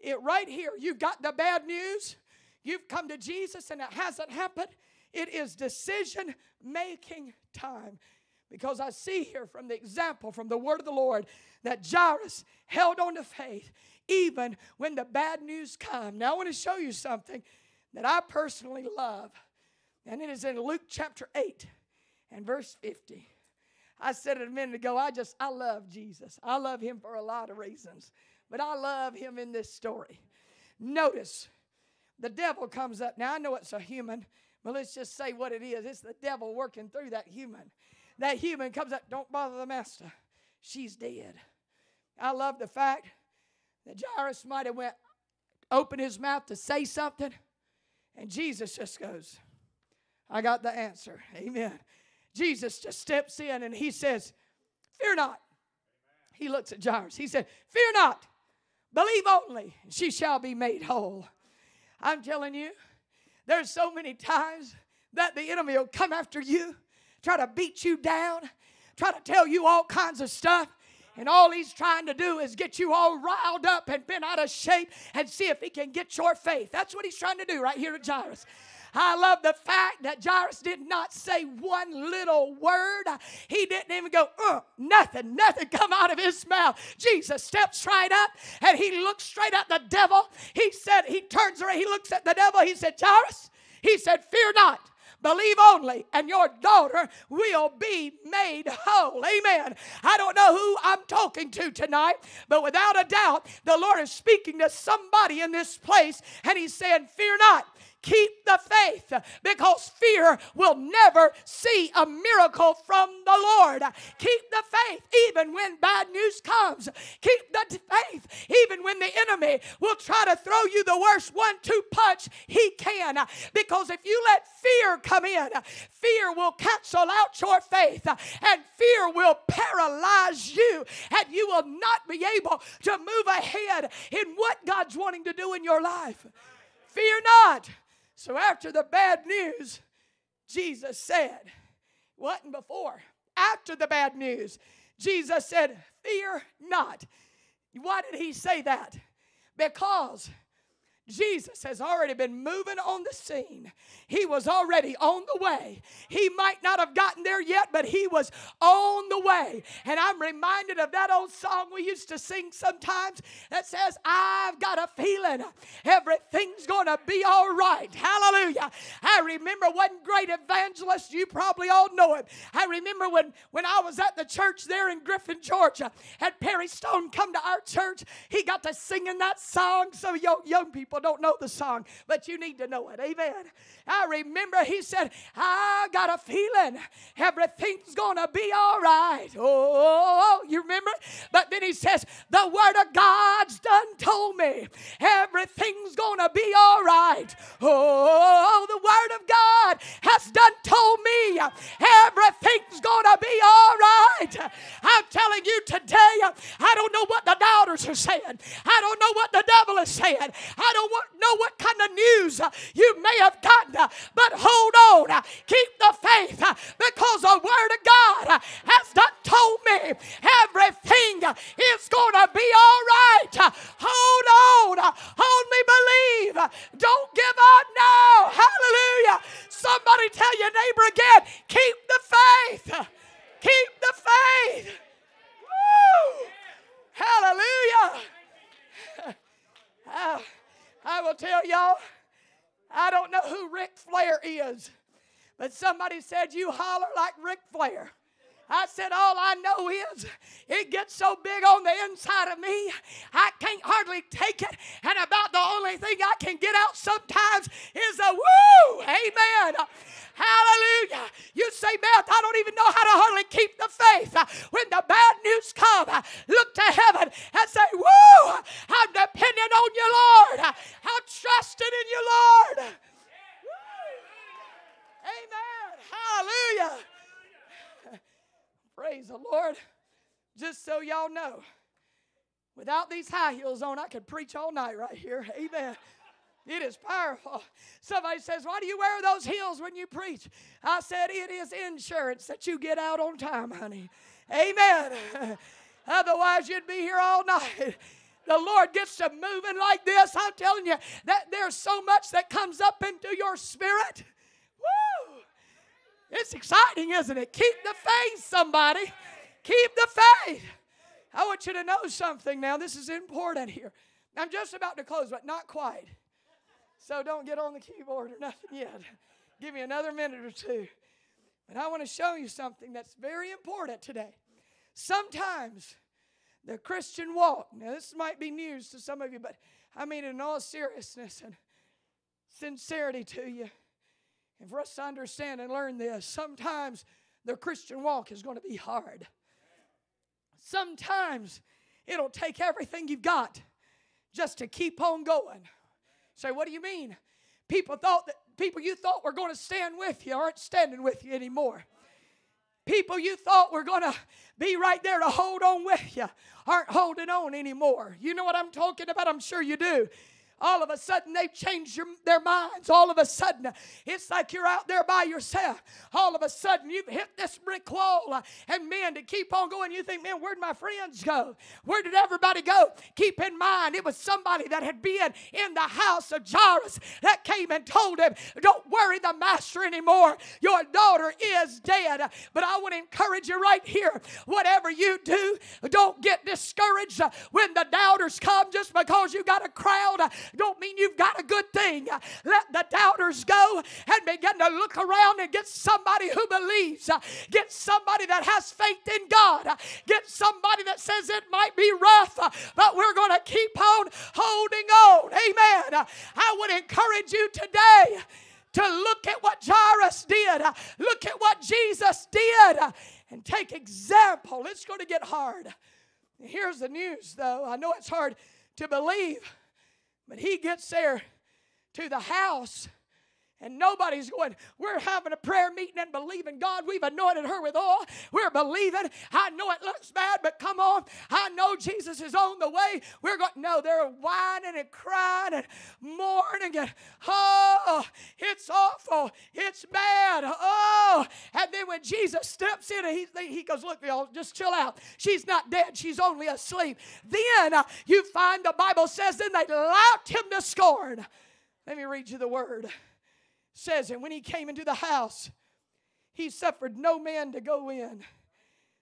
It right here, you've got the bad news. You've come to Jesus and it hasn't happened. It is decision making time. Because I see here from the example, from the word of the Lord, that Jairus held on to faith even when the bad news come. Now I want to show you something that I personally love. And it is in Luke chapter 8 and verse 50. I said it a minute ago, I just, I love Jesus. I love him for a lot of reasons. But I love him in this story. Notice, the devil comes up. Now I know it's a human, but let's just say what it is. It's the devil working through that human. That human comes up, don't bother the master. She's dead. I love the fact that Jairus might have went, open his mouth to say something, and Jesus just goes, I got the answer. Amen. Jesus just steps in and he says, Fear not. He looks at Jairus. He said, Fear not. Believe only, she shall be made whole. I'm telling you, there's so many times that the enemy will come after you, try to beat you down, try to tell you all kinds of stuff. And all he's trying to do is get you all riled up and bent out of shape and see if he can get your faith. That's what he's trying to do right here at Jairus. I love the fact that Jairus did not say one little word. He didn't even go, uh, nothing, nothing come out of his mouth. Jesus steps right up and he looks straight at the devil. He said, he turns around, he looks at the devil. He said, Jairus, he said, fear not. Believe only, and your daughter will be made whole. Amen. I don't know who I'm talking to tonight, but without a doubt, the Lord is speaking to somebody in this place, and He's saying, Fear not. Keep the faith because fear will never see a miracle from the Lord. Keep the faith even when bad news comes. Keep the faith even when the enemy will try to throw you the worst one two punch he can. Because if you let fear come in, fear will cancel out your faith and fear will paralyze you and you will not be able to move ahead in what God's wanting to do in your life. Fear not. So after the bad news, Jesus said, wasn't before, after the bad news, Jesus said, Fear not. Why did he say that? Because Jesus has already been moving on the scene. He was already on the way. He might not have gotten there yet, but he was on the way. And I'm reminded of that old song we used to sing sometimes that says, I've got a feeling everything's going to be all right. Hallelujah. I remember one great evangelist, you probably all know him. I remember when, when I was at the church there in Griffin, Georgia, had Perry Stone come to our church, he got to singing that song. Of young, young people people don't know the song, but you need to know it. Amen. I remember he said, I got a feeling everything's going to be all right. Oh, you remember? But then he says, The word of God's done told me everything's going to be all right. Oh, the word of God has done told me everything's going to be all right. I'm telling you today, I don't know what the doubters are saying. I don't know what the devil is saying. I don't know what kind of news uh, you may have gotten uh, but hold on. Uh, keep the faith because the Word of God has done told me everything is going to be all right. Hold on. Only believe. Don't give up now. Hallelujah. Somebody tell your neighbor again keep the faith. Keep the faith. Woo! Hallelujah. *laughs* Uh, I will tell y'all. I don't know who Ric Flair is, but somebody said, You holler like Ric Flair. I said, All I know is it gets so big on the inside of me, I can't hardly take it. And about the only thing I can get out sometimes is a woo, amen. Hallelujah. You say, Beth, I don't even know how to hardly keep the faith. When the bad news come, look to heaven and say, Woo, I'm depending on you, Lord. I'm trusting in you, Lord. Amen. Hallelujah. Praise the Lord. Just so y'all know, without these high heels on, I could preach all night right here. Amen. It is powerful. Somebody says, Why do you wear those heels when you preach? I said, It is insurance that you get out on time, honey. Amen. *laughs* Otherwise, you'd be here all night. The Lord gets to moving like this. I'm telling you that there's so much that comes up into your spirit. Woo! It's exciting, isn't it? Keep the faith, somebody. Keep the faith. I want you to know something now. This is important here. I'm just about to close, but not quite. So don't get on the keyboard or nothing yet. Give me another minute or two. But I want to show you something that's very important today. Sometimes the Christian walk, now this might be news to some of you, but I mean in all seriousness and sincerity to you. And for us to understand and learn this, sometimes the Christian walk is going to be hard. Sometimes it'll take everything you've got just to keep on going. Say, what do you mean? People thought that people you thought were going to stand with you aren't standing with you anymore. People you thought were going to be right there to hold on with you aren't holding on anymore. You know what I'm talking about? I'm sure you do. All of a sudden, they've changed your, their minds. All of a sudden, it's like you're out there by yourself. All of a sudden, you've hit this brick wall. Uh, and man, to keep on going, you think, man, where'd my friends go? Where did everybody go? Keep in mind, it was somebody that had been in the house of Jairus that came and told him, Don't worry the master anymore. Your daughter is dead. But I would encourage you right here whatever you do, don't get discouraged when the doubters come just because you got a crowd don't mean you've got a good thing. Let the doubters go and begin to look around and get somebody who believes. Get somebody that has faith in God. Get somebody that says it might be rough, but we're going to keep on holding on. Amen. I would encourage you today to look at what Jairus did, look at what Jesus did, and take example. It's going to get hard. Here's the news, though. I know it's hard to believe, but he gets there to the house and nobody's going, we're having a prayer meeting and believing God. We've anointed her with oil. We're believing. I know it looks bad, but come on. I know Jesus is on the way. We're going, no, they're whining and crying and mourning and, oh, it's awful. It's bad. Oh. And then when Jesus steps in, he, he goes, look, y'all, just chill out. She's not dead. She's only asleep. Then uh, you find the Bible says, then they laughed him to scorn. Let me read you the word says, And when he came into the house, he suffered no man to go in,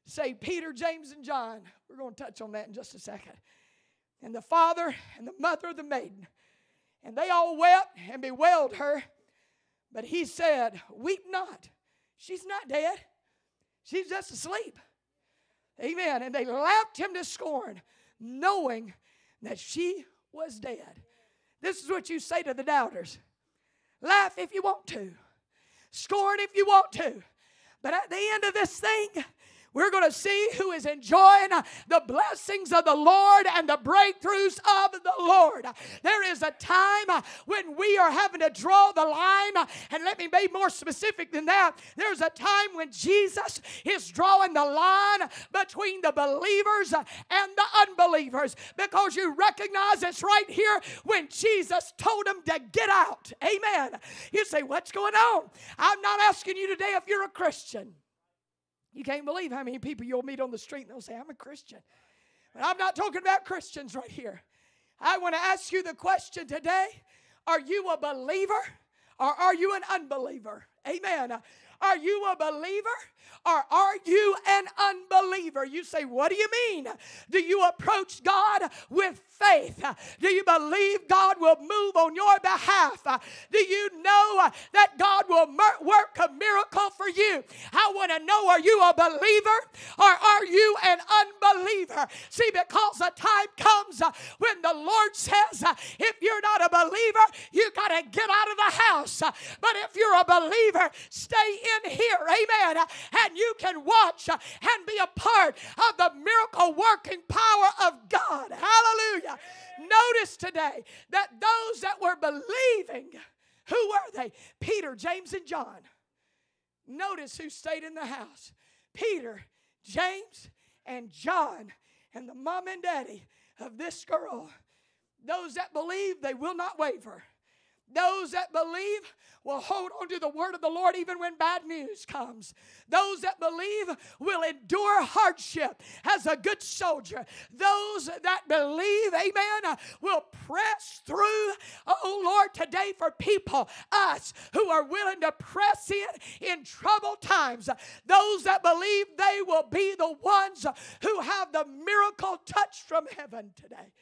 save Peter, James, and John. We're going to touch on that in just a second. And the father and the mother of the maiden. And they all wept and bewailed her. But he said, Weep not. She's not dead, she's just asleep. Amen. And they laughed him to scorn, knowing that she was dead. This is what you say to the doubters. Laugh if you want to. Scorn if you want to. But at the end of this thing, we're going to see who is enjoying the blessings of the Lord and the breakthroughs of the Lord. There is a time when we are having to draw the line, and let me be more specific than that. There's a time when Jesus is drawing the line between the believers and the unbelievers because you recognize it's right here when Jesus told them to get out. Amen. You say, What's going on? I'm not asking you today if you're a Christian. You can't believe how many people you'll meet on the street and they'll say, I'm a Christian. But I'm not talking about Christians right here. I want to ask you the question today Are you a believer or are you an unbeliever? Amen. Are you a believer or are you an unbeliever? You say, What do you mean? Do you approach God with faith? Do you believe God will move on your behalf? Do you know that God will work a miracle for you? I want to know are you a believer or are you an unbeliever? See, because the time comes uh, when the Lord says, uh, if you're not a believer, you got to get out of the house. But if you're a believer, stay in here. Amen. And you can watch and be a part of the miracle working power of God. Hallelujah. Notice today that those that were believing, who were they? Peter, James, and John. Notice who stayed in the house Peter, James, and John, and the mom and daddy of this girl. Those that believe, they will not waver. Those that believe will hold on to the word of the Lord even when bad news comes. Those that believe will endure hardship as a good soldier. Those that believe, amen, will press through. Oh Lord, today for people, us who are willing to press in in troubled times. Those that believe they will be the ones who have the miracle touch from heaven today.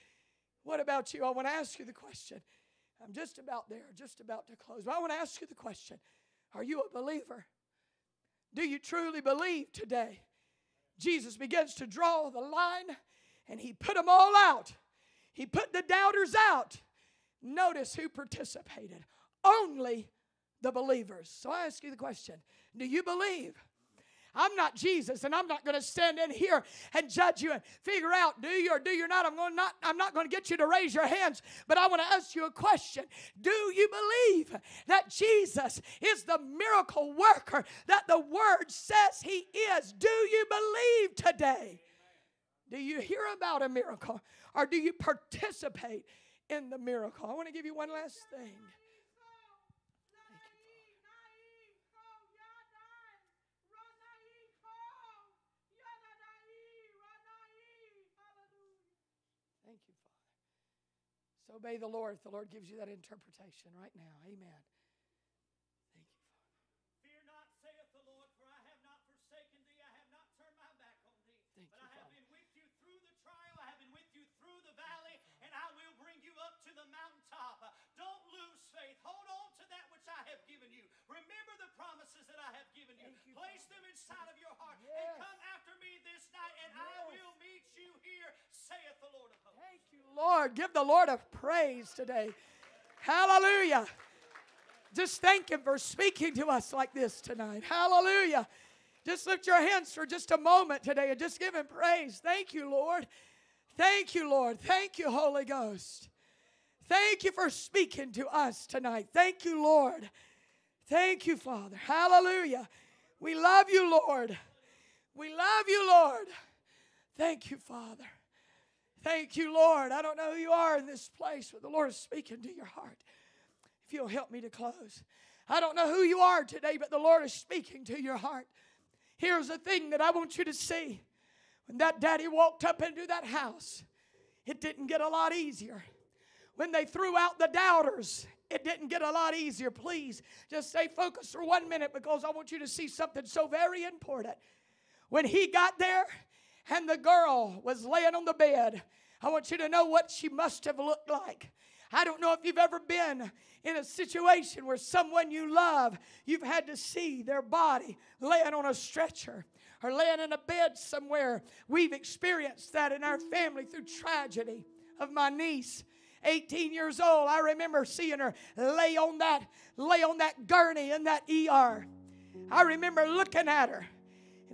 What about you? I want to ask you the question. I'm just about there, just about to close. But I want to ask you the question Are you a believer? Do you truly believe today? Jesus begins to draw the line and he put them all out. He put the doubters out. Notice who participated only the believers. So I ask you the question Do you believe? I'm not Jesus, and I'm not going to stand in here and judge you and figure out do you or do you not. I'm going not. I'm not going to get you to raise your hands, but I want to ask you a question. Do you believe that Jesus is the miracle worker that the Word says He is? Do you believe today? Do you hear about a miracle, or do you participate in the miracle? I want to give you one last thing. Obey the Lord if the Lord gives you that interpretation right now. Amen. Thank you, Father. Fear not, saith the Lord, for I have not forsaken thee. I have not turned my back on thee. Thank but you, I have been with you through the trial. I have been with you through the valley, and I will bring you up to the mountaintop. Don't lose faith. Hold on to that which I have given you. Remember the promises that I have given you. you Place Father. them inside of your heart yes. and come after me this night, and yes. I will meet you here, saith the Lord of Lord. Give the Lord a praise today. Hallelujah. Just thank Him for speaking to us like this tonight. Hallelujah. Just lift your hands for just a moment today and just give Him praise. Thank you, Lord. Thank you, Lord. Thank you, Holy Ghost. Thank you for speaking to us tonight. Thank you, Lord. Thank you, Father. Hallelujah. We love you, Lord. We love you, Lord. Thank you, Father. Thank you, Lord. I don't know who you are in this place, but the Lord is speaking to your heart. If you'll help me to close. I don't know who you are today, but the Lord is speaking to your heart. Here's the thing that I want you to see. When that daddy walked up into that house, it didn't get a lot easier. When they threw out the doubters, it didn't get a lot easier. Please just stay focused for one minute because I want you to see something so very important. When he got there and the girl was laying on the bed, I want you to know what she must have looked like. I don't know if you've ever been in a situation where someone you love, you've had to see their body laying on a stretcher or laying in a bed somewhere. We've experienced that in our family through tragedy of my niece. 18 years old, I remember seeing her lay on that lay on that gurney in that ER. I remember looking at her,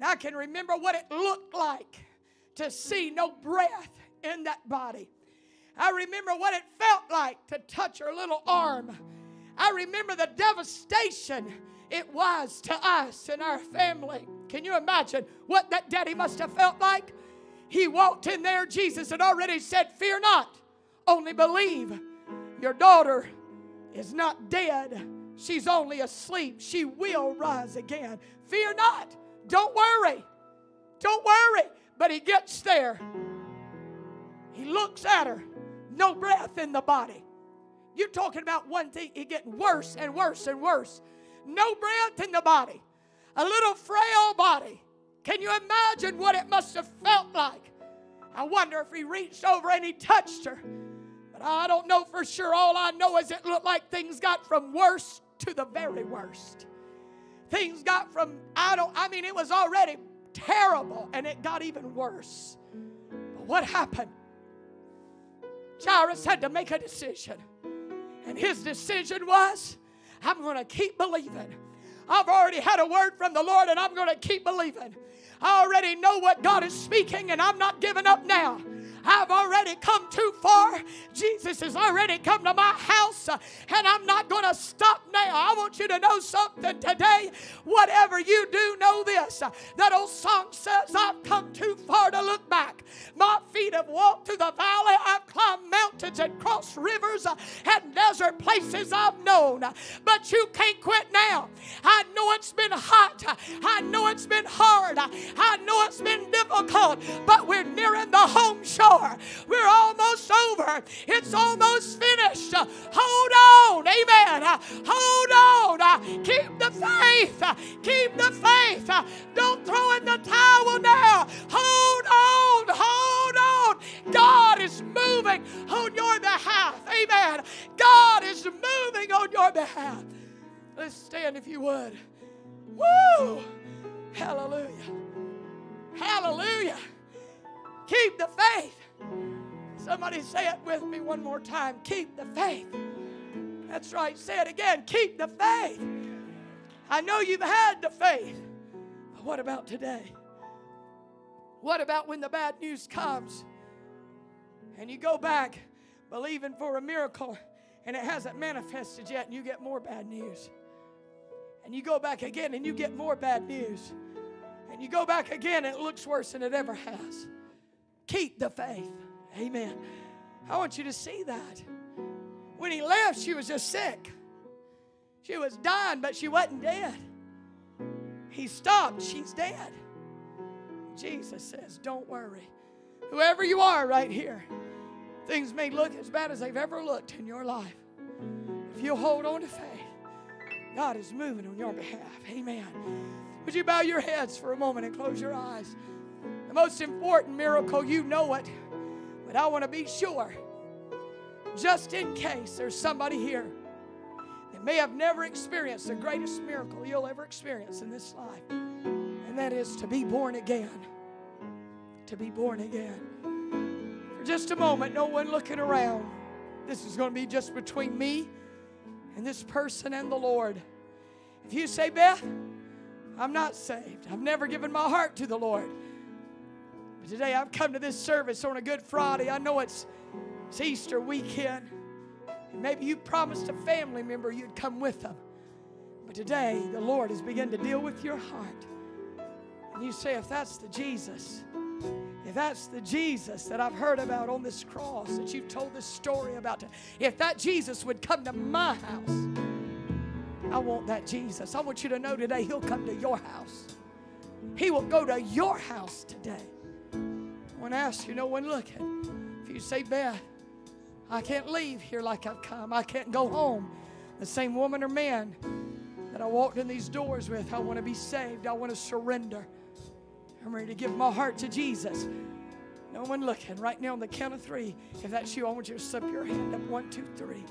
and I can remember what it looked like to see no breath in that body. I remember what it felt like to touch her little arm. I remember the devastation it was to us and our family. Can you imagine what that daddy must have felt like? He walked in there, Jesus had already said, Fear not, only believe. Your daughter is not dead, she's only asleep. She will rise again. Fear not, don't worry, don't worry. But he gets there, he looks at her, no breath in the body. You're talking about one thing, it getting worse and worse and worse. No breath in the body, a little frail body. Can you imagine what it must have felt like? I wonder if he reached over and he touched her. But I don't know for sure. All I know is it looked like things got from worse to the very worst. Things got from, I don't, I mean, it was already terrible and it got even worse. But what happened? Jairus had to make a decision. And his decision was I'm going to keep believing. I've already had a word from the Lord and I'm going to keep believing. I already know what God is speaking and I'm not giving up now. I've already come too far. Jesus has already come to my house, and I'm not going to stop now. I want you to know something today. Whatever you do, know this. That old song says, I've come too far to look back. My feet have walked through the valley, I've climbed mountains and crossed rivers and desert places I've known. But you can't quit now. I know it's been hot, I know it's been hard, I know it's been difficult, but we're nearing the home We're almost over. It's almost finished. Hold on. Amen. Hold on. Keep the faith. Keep the faith. Don't throw in the towel now. Hold on. Hold on. God is moving on your behalf. Amen. God is moving on your behalf. Let's stand if you would. Woo! Hallelujah. Hallelujah. Keep the faith. Somebody say it with me one more time. Keep the faith. That's right. Say it again. Keep the faith. I know you've had the faith, but what about today? What about when the bad news comes and you go back believing for a miracle and it hasn't manifested yet and you get more bad news? And you go back again and you get more bad news. And you go back again and it looks worse than it ever has. Keep the faith. Amen. I want you to see that. When he left, she was just sick. She was dying, but she wasn't dead. He stopped, she's dead. Jesus says, Don't worry. Whoever you are right here, things may look as bad as they've ever looked in your life. If you hold on to faith, God is moving on your behalf. Amen. Would you bow your heads for a moment and close your eyes? The most important miracle, you know it, but I want to be sure, just in case there's somebody here that may have never experienced the greatest miracle you'll ever experience in this life, and that is to be born again. To be born again. For just a moment, no one looking around. This is going to be just between me and this person and the Lord. If you say, Beth, I'm not saved, I've never given my heart to the Lord. But today I've come to this service on a Good Friday. I know it's, it's Easter weekend. And maybe you promised a family member you'd come with them. But today the Lord has begun to deal with your heart. And you say, if that's the Jesus, if that's the Jesus that I've heard about on this cross, that you've told this story about, if that Jesus would come to my house, I want that Jesus. I want you to know today He'll come to your house. He will go to your house today. I want to ask you, no one looking. If you say, Beth, I can't leave here like I've come, I can't go home. The same woman or man that I walked in these doors with, I want to be saved, I want to surrender. I'm ready to give my heart to Jesus. No one looking. Right now on the count of three. If that's you, I want you to slip your hand up. One, two, three.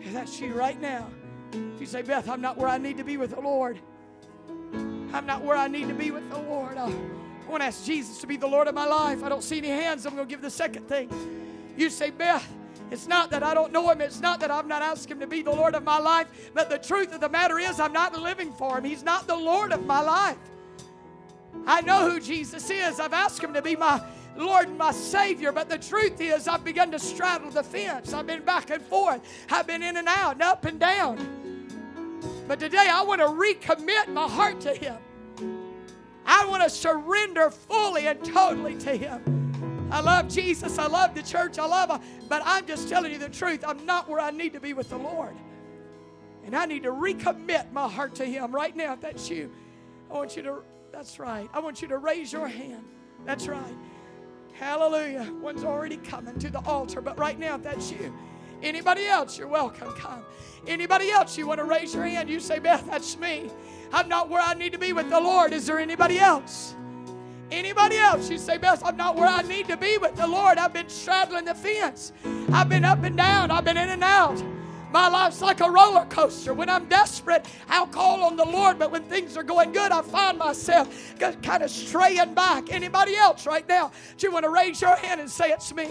If that's you right now, if you say, Beth, I'm not where I need to be with the Lord. I'm not where I need to be with the Lord. I, I want to ask Jesus to be the Lord of my life. I don't see any hands. I'm going to give the second thing. You say, Beth, it's not that I don't know him. It's not that I've not asked him to be the Lord of my life. But the truth of the matter is, I'm not living for him. He's not the Lord of my life. I know who Jesus is. I've asked him to be my Lord and my Savior. But the truth is, I've begun to straddle the fence. I've been back and forth. I've been in and out and up and down. But today I want to recommit my heart to Him. I want to surrender fully and totally to Him. I love Jesus. I love the church. I love. But I'm just telling you the truth. I'm not where I need to be with the Lord. And I need to recommit my heart to Him right now. If that's you, I want you to, that's right. I want you to raise your hand. That's right. Hallelujah. One's already coming to the altar. But right now, if that's you, Anybody else, you're welcome. Come. Anybody else, you want to raise your hand? You say, Beth, that's me. I'm not where I need to be with the Lord. Is there anybody else? Anybody else? You say, Beth, I'm not where I need to be with the Lord. I've been straddling the fence. I've been up and down. I've been in and out. My life's like a roller coaster. When I'm desperate, I'll call on the Lord, but when things are going good, I find myself kind of straying back. Anybody else right now? Do you want to raise your hand and say, It's me?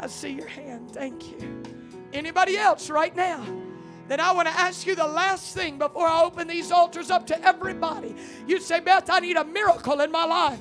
I see your hand. Thank you. Anybody else right now? Then I want to ask you the last thing before I open these altars up to everybody. You say, Beth, I need a miracle in my life.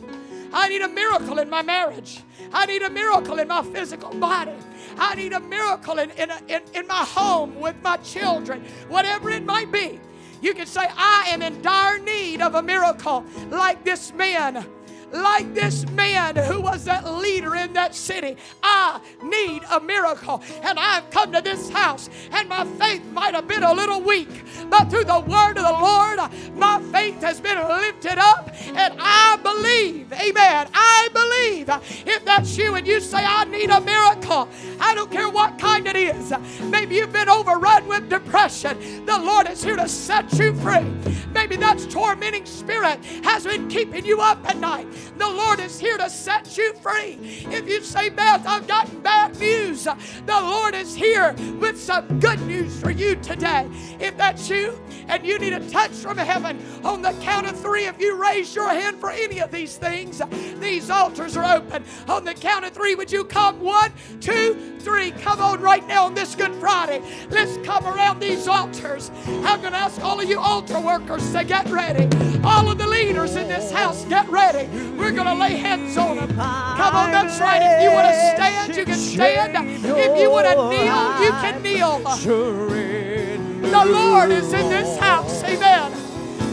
I need a miracle in my marriage. I need a miracle in my physical body. I need a miracle in, in, in, in my home with my children, whatever it might be. You can say, I am in dire need of a miracle like this man like this man who was that leader in that city. I need a miracle. And I've come to this house, and my faith might have been a little weak, but through the word of the Lord, my faith has been lifted up, and I believe, amen. I believe if that's you and you say, I need a miracle, I don't care what kind it is. Maybe you've been overrun with depression. The Lord is here to set you free. Maybe that's tormenting spirit has been keeping you up at night. The Lord is here to set you free. If you say, Beth, I've gotten bad news, the Lord is here with some good news for you today. If that's you and you need a touch from heaven, on the count of three, if you raise your hand for any of these things, these altars are open. On the count of three, would you come? One, two, three. Come on right now on this Good Friday. Let's come around these altars. I'm going to ask all of you altar workers to get ready. All of the leaders in this house, get ready. We're going to lay hands on them. Come on, that's right. If you want to stand, you can stand. If you want to kneel, you can kneel. The Lord is in this house. Amen.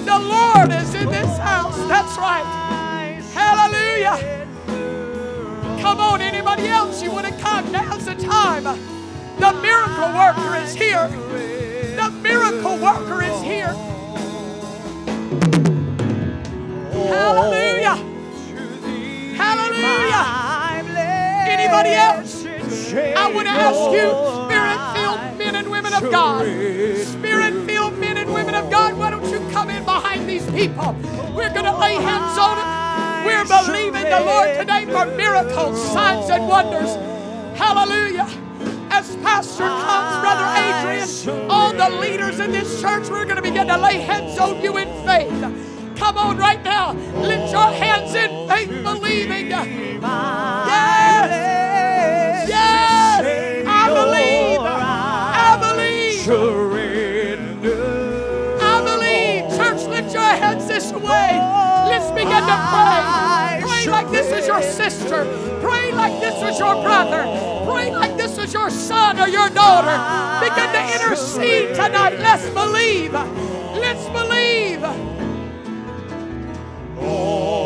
The Lord is in this house. That's right. Hallelujah. Come on, anybody else? You want to come? Now's the time. The miracle worker is here. The miracle worker is here. Hallelujah. Hallelujah. Anybody else? I want to ask you, spirit filled men and women of God, spirit filled men and women of God, why don't you come in behind these people? We're going to lay hands on them. We're believing the Lord today for miracles, signs, and wonders. Hallelujah. as Pastor comes, Brother Adrian, all the leaders in this church, we're going to begin to lay hands on you in faith. Come on right now. Lift your hands in faith, believing. Yes. Yes. I believe. I believe. I believe. Church, lift your hands this way. Let's begin to pray. Pray like this is your sister. Pray like this was your brother. Pray like this was your son or your daughter. Begin to intercede tonight. Let's believe. Let's believe. All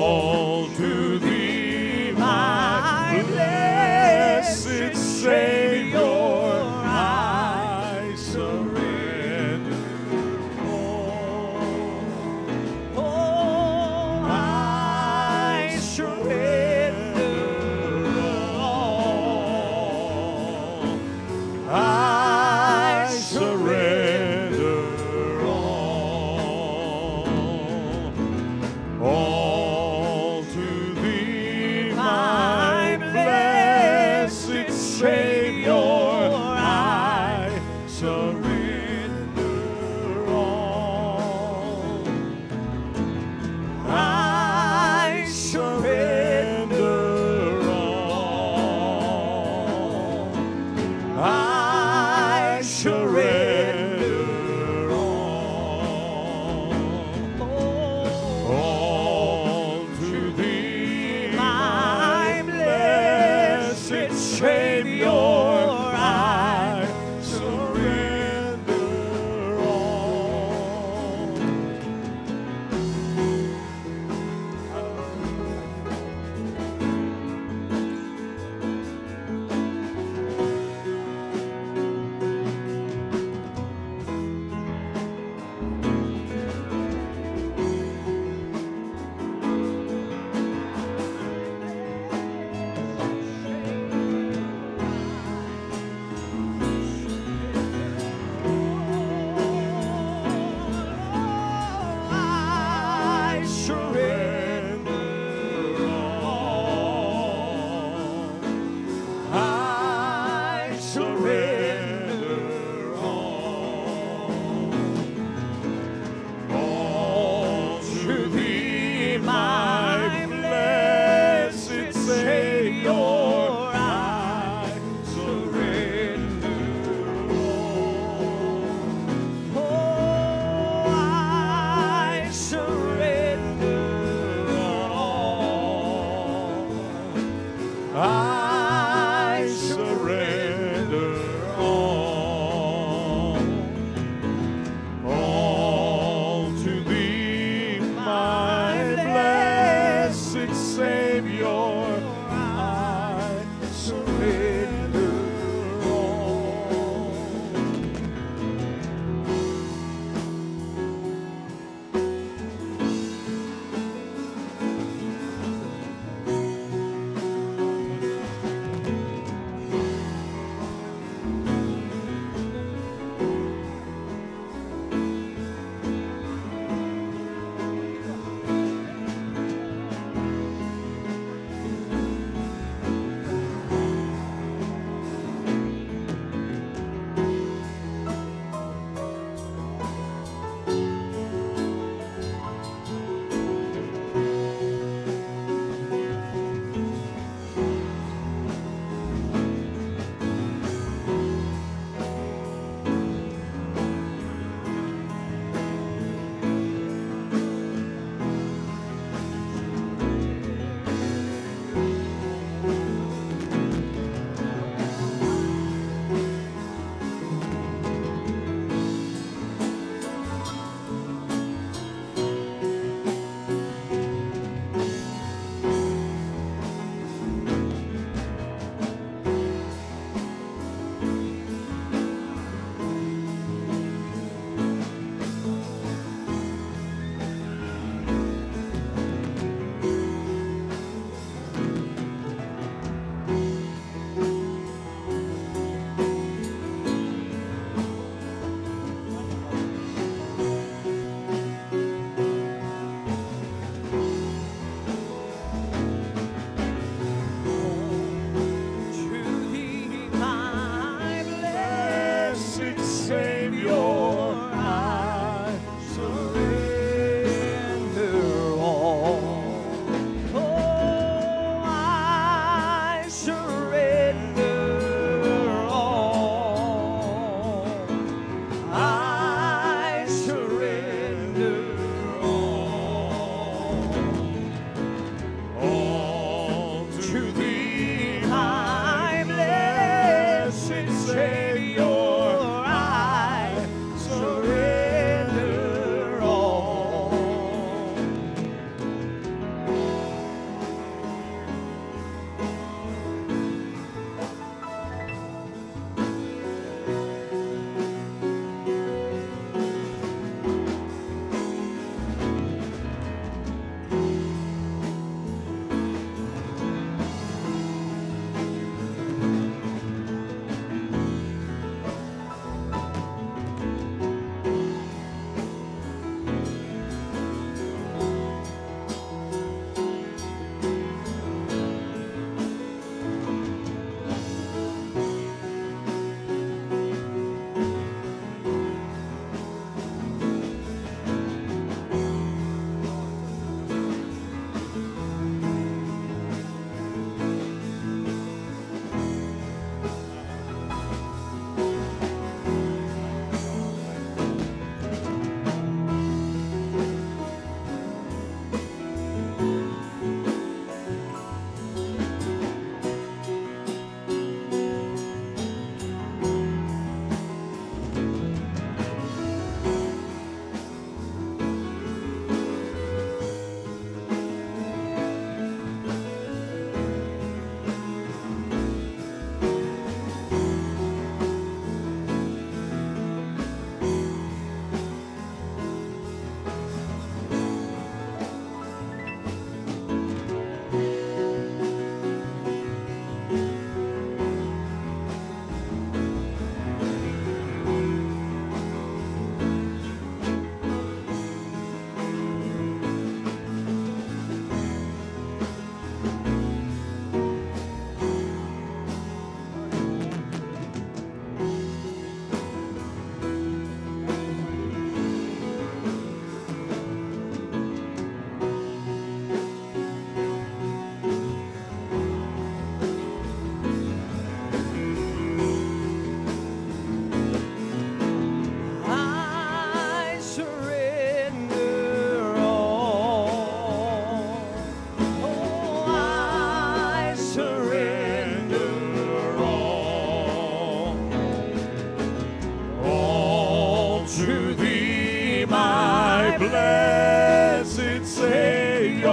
blessed Savior.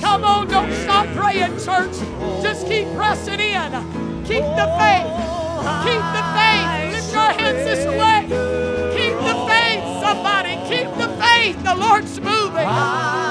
Come on, don't stop praying, church. Just keep pressing in. Keep the faith. Keep the faith. Lift your hands this way. Keep the faith, somebody. Keep the faith. The Lord's moving.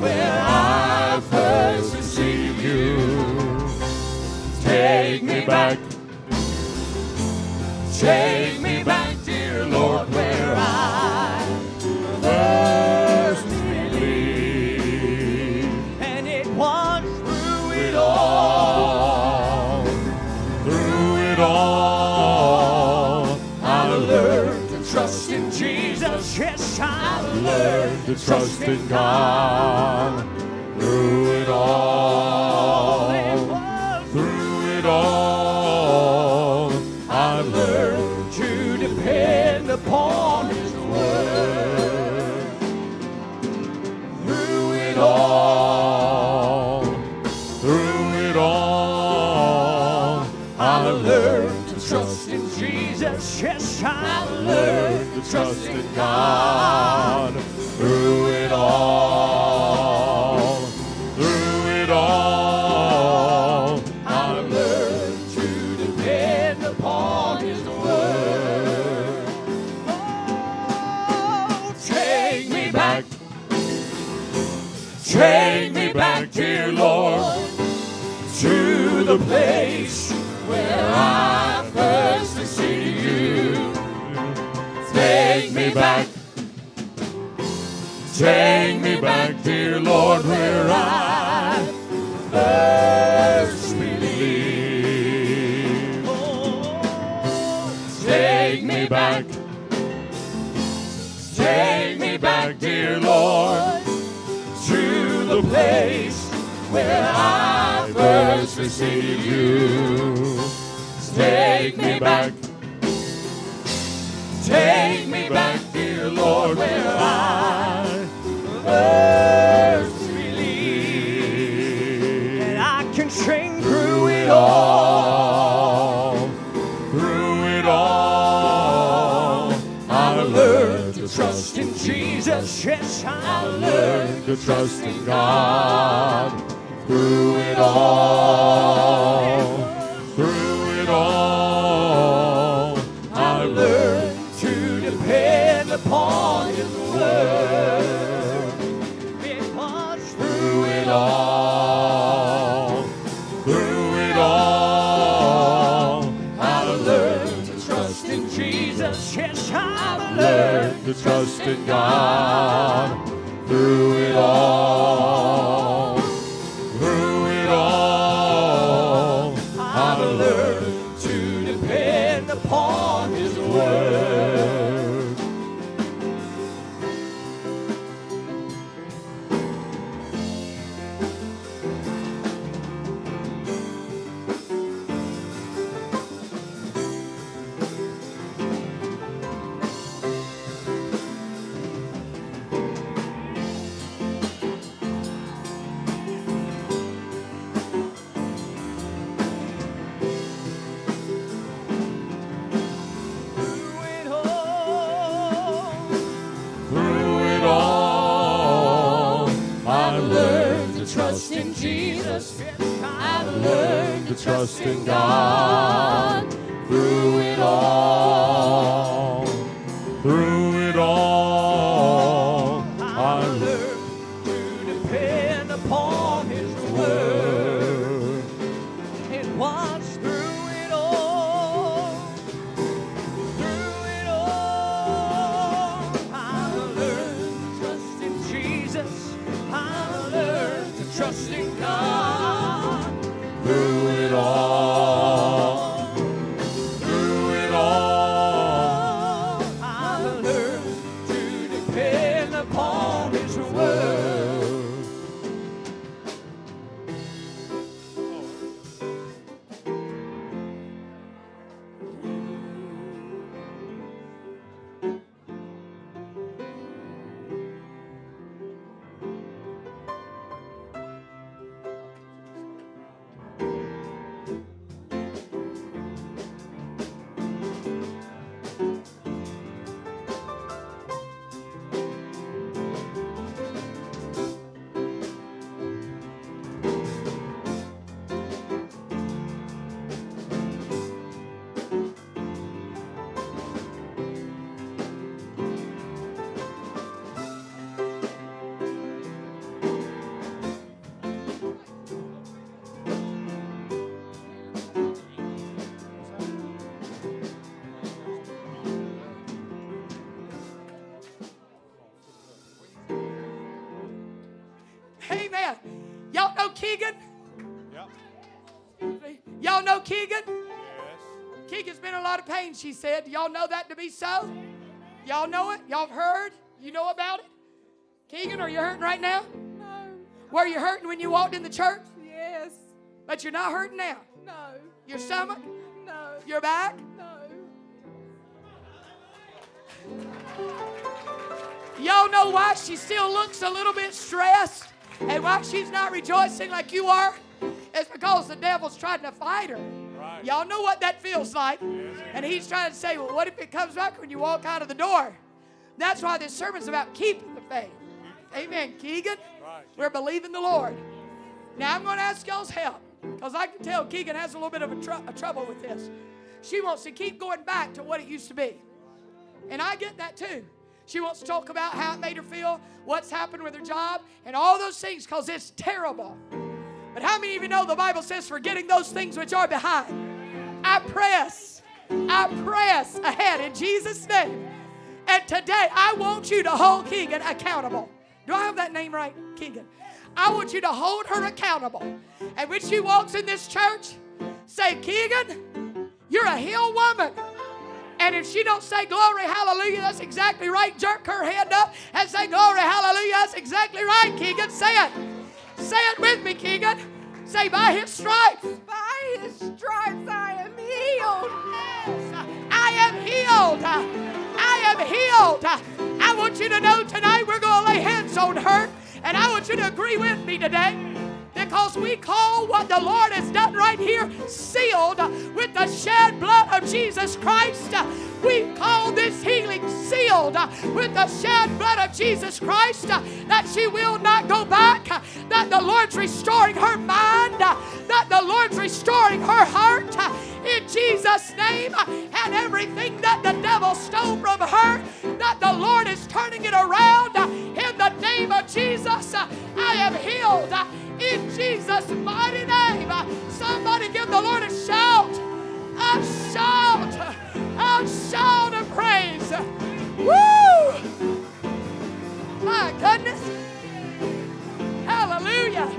Where I first received you. Take me back. Take to trust in God. Through it all, through it all, I have learned to depend upon His word. Through it all, through it all, I have learned to trust in Jesus. Yes, I've learned to trust in God. Lord, where I first believed. Take me back. Take me back, dear Lord, to the place where I first received you. Take me back. Take me back, dear Lord, where I first I learned to trust in God through it all. Through it all, I learned to depend upon His word. Because through it all, through it all, I learned to trust in Jesus. Yes, I learned to trust in God. She said. Do y'all know that to be so? Y'all know it? Y'all have heard? You know about it? Keegan, are you hurting right now? No. Were you hurting when you walked in the church? Yes. But you're not hurting now. No. Your stomach? No. Your back? No. Y'all know why she still looks a little bit stressed and why she's not rejoicing like you are? It's because the devil's trying to fight her. Y'all know what that feels mm. like. And he's trying to say, well, what if it comes back when you walk out of the door? That's why this sermon's about keeping the faith. Amen. Keegan, we're believing the Lord. Now I'm going to ask y'all's help because I can tell Keegan has a little bit of a, tr- a trouble with this. She wants to keep going back to what it used to be. And I get that too. She wants to talk about how it made her feel, what's happened with her job, and all those things because it's terrible. But how many of you know the Bible says, forgetting those things which are behind? I press, I press ahead in Jesus' name. And today, I want you to hold Keegan accountable. Do I have that name right? Keegan. I want you to hold her accountable. And when she walks in this church, say, Keegan, you're a healed woman. And if she don't say glory, hallelujah, that's exactly right. Jerk her head up and say glory, hallelujah, that's exactly right, Keegan. Say it. Say it with me, Keegan. Say, by his stripes, By his stripes I am healed. I am healed. I am healed. I want you to know tonight we're going to lay hands on her. And I want you to agree with me today. Because we call what the Lord has done right here sealed with the shed blood of Jesus Christ. We call this healing sealed with the shed blood of Jesus Christ that she will not go back, that the Lord's restoring her mind, that the Lord's restoring her heart in Jesus' name, and everything that the devil stole from her, that the Lord is turning it around in the name of Jesus. I am healed in Jesus' mighty name. Uh, somebody give the Lord a shout, a shout, a shout of praise. Woo! My goodness. Hallelujah.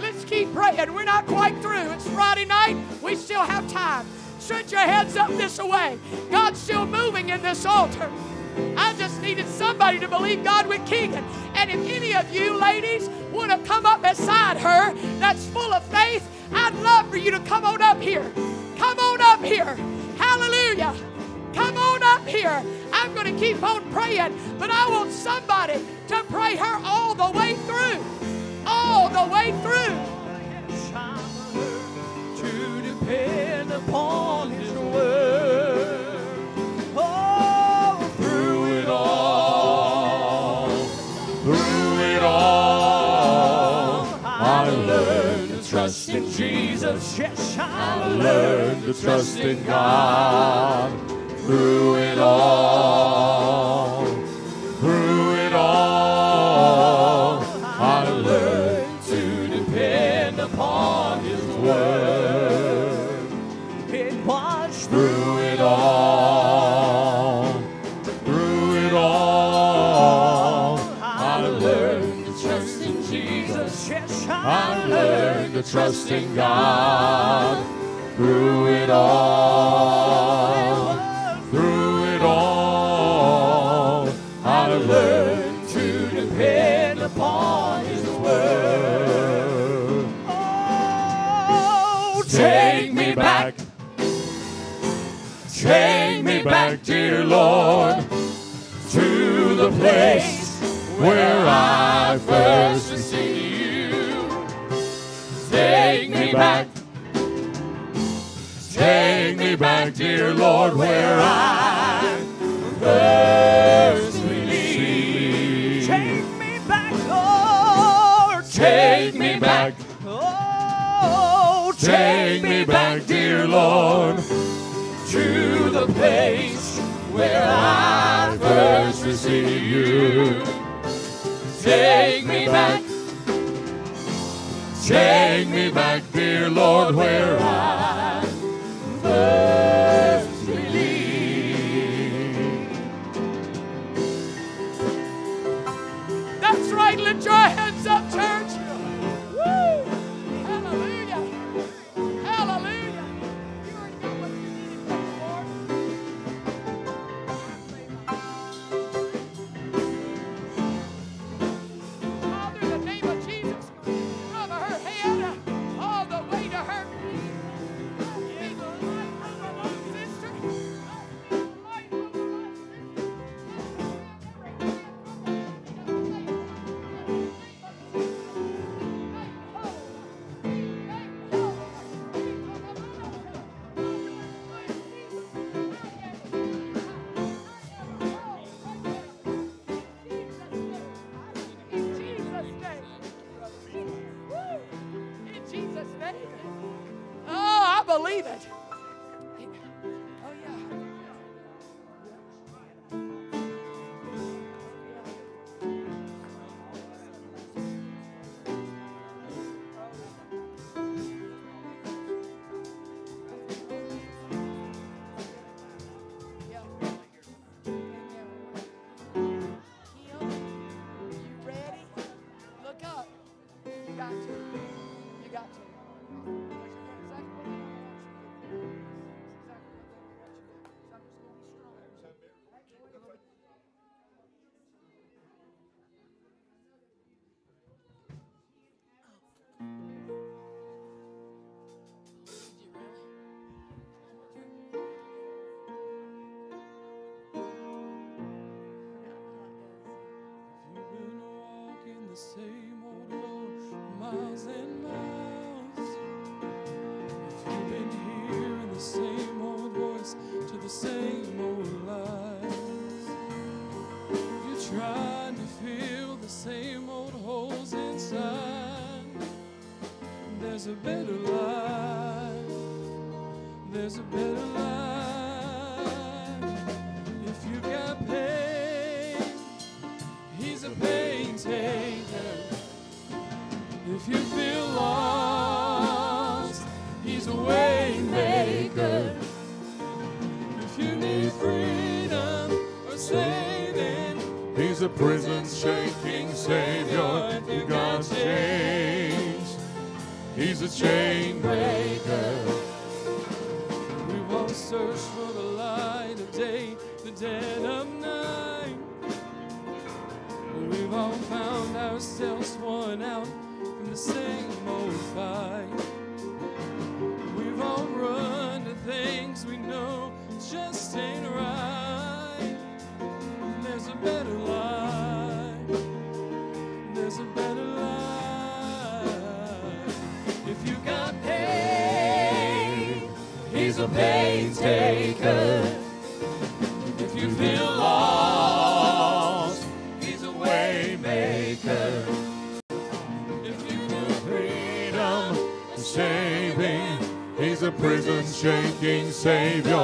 Let's keep praying. We're not quite through. It's Friday night. We still have time. Shut your heads up this way. God's still moving in this altar. I just needed somebody to believe God with Keegan and if any of you ladies want to come up beside her that's full of faith, I'd love for you to come on up here. Come on up here. Hallelujah. Come on up here. I'm going to keep on praying, but I want somebody to pray her all the way through. All the way through. I learned to trust in God. Through it all, learned trust in God. Through it all, through it all, I learned to depend upon His word. Oh, take me back, take me back, dear Lord, to the place where I first me back. Take me back, dear Lord, where I first believed. Take me back, Lord. Take me back. Oh, take me back, dear Lord, to the place where I first received you. Take me back. Take me back, dear Lord, where I first believe. There's a better life. There's a better shaking savior.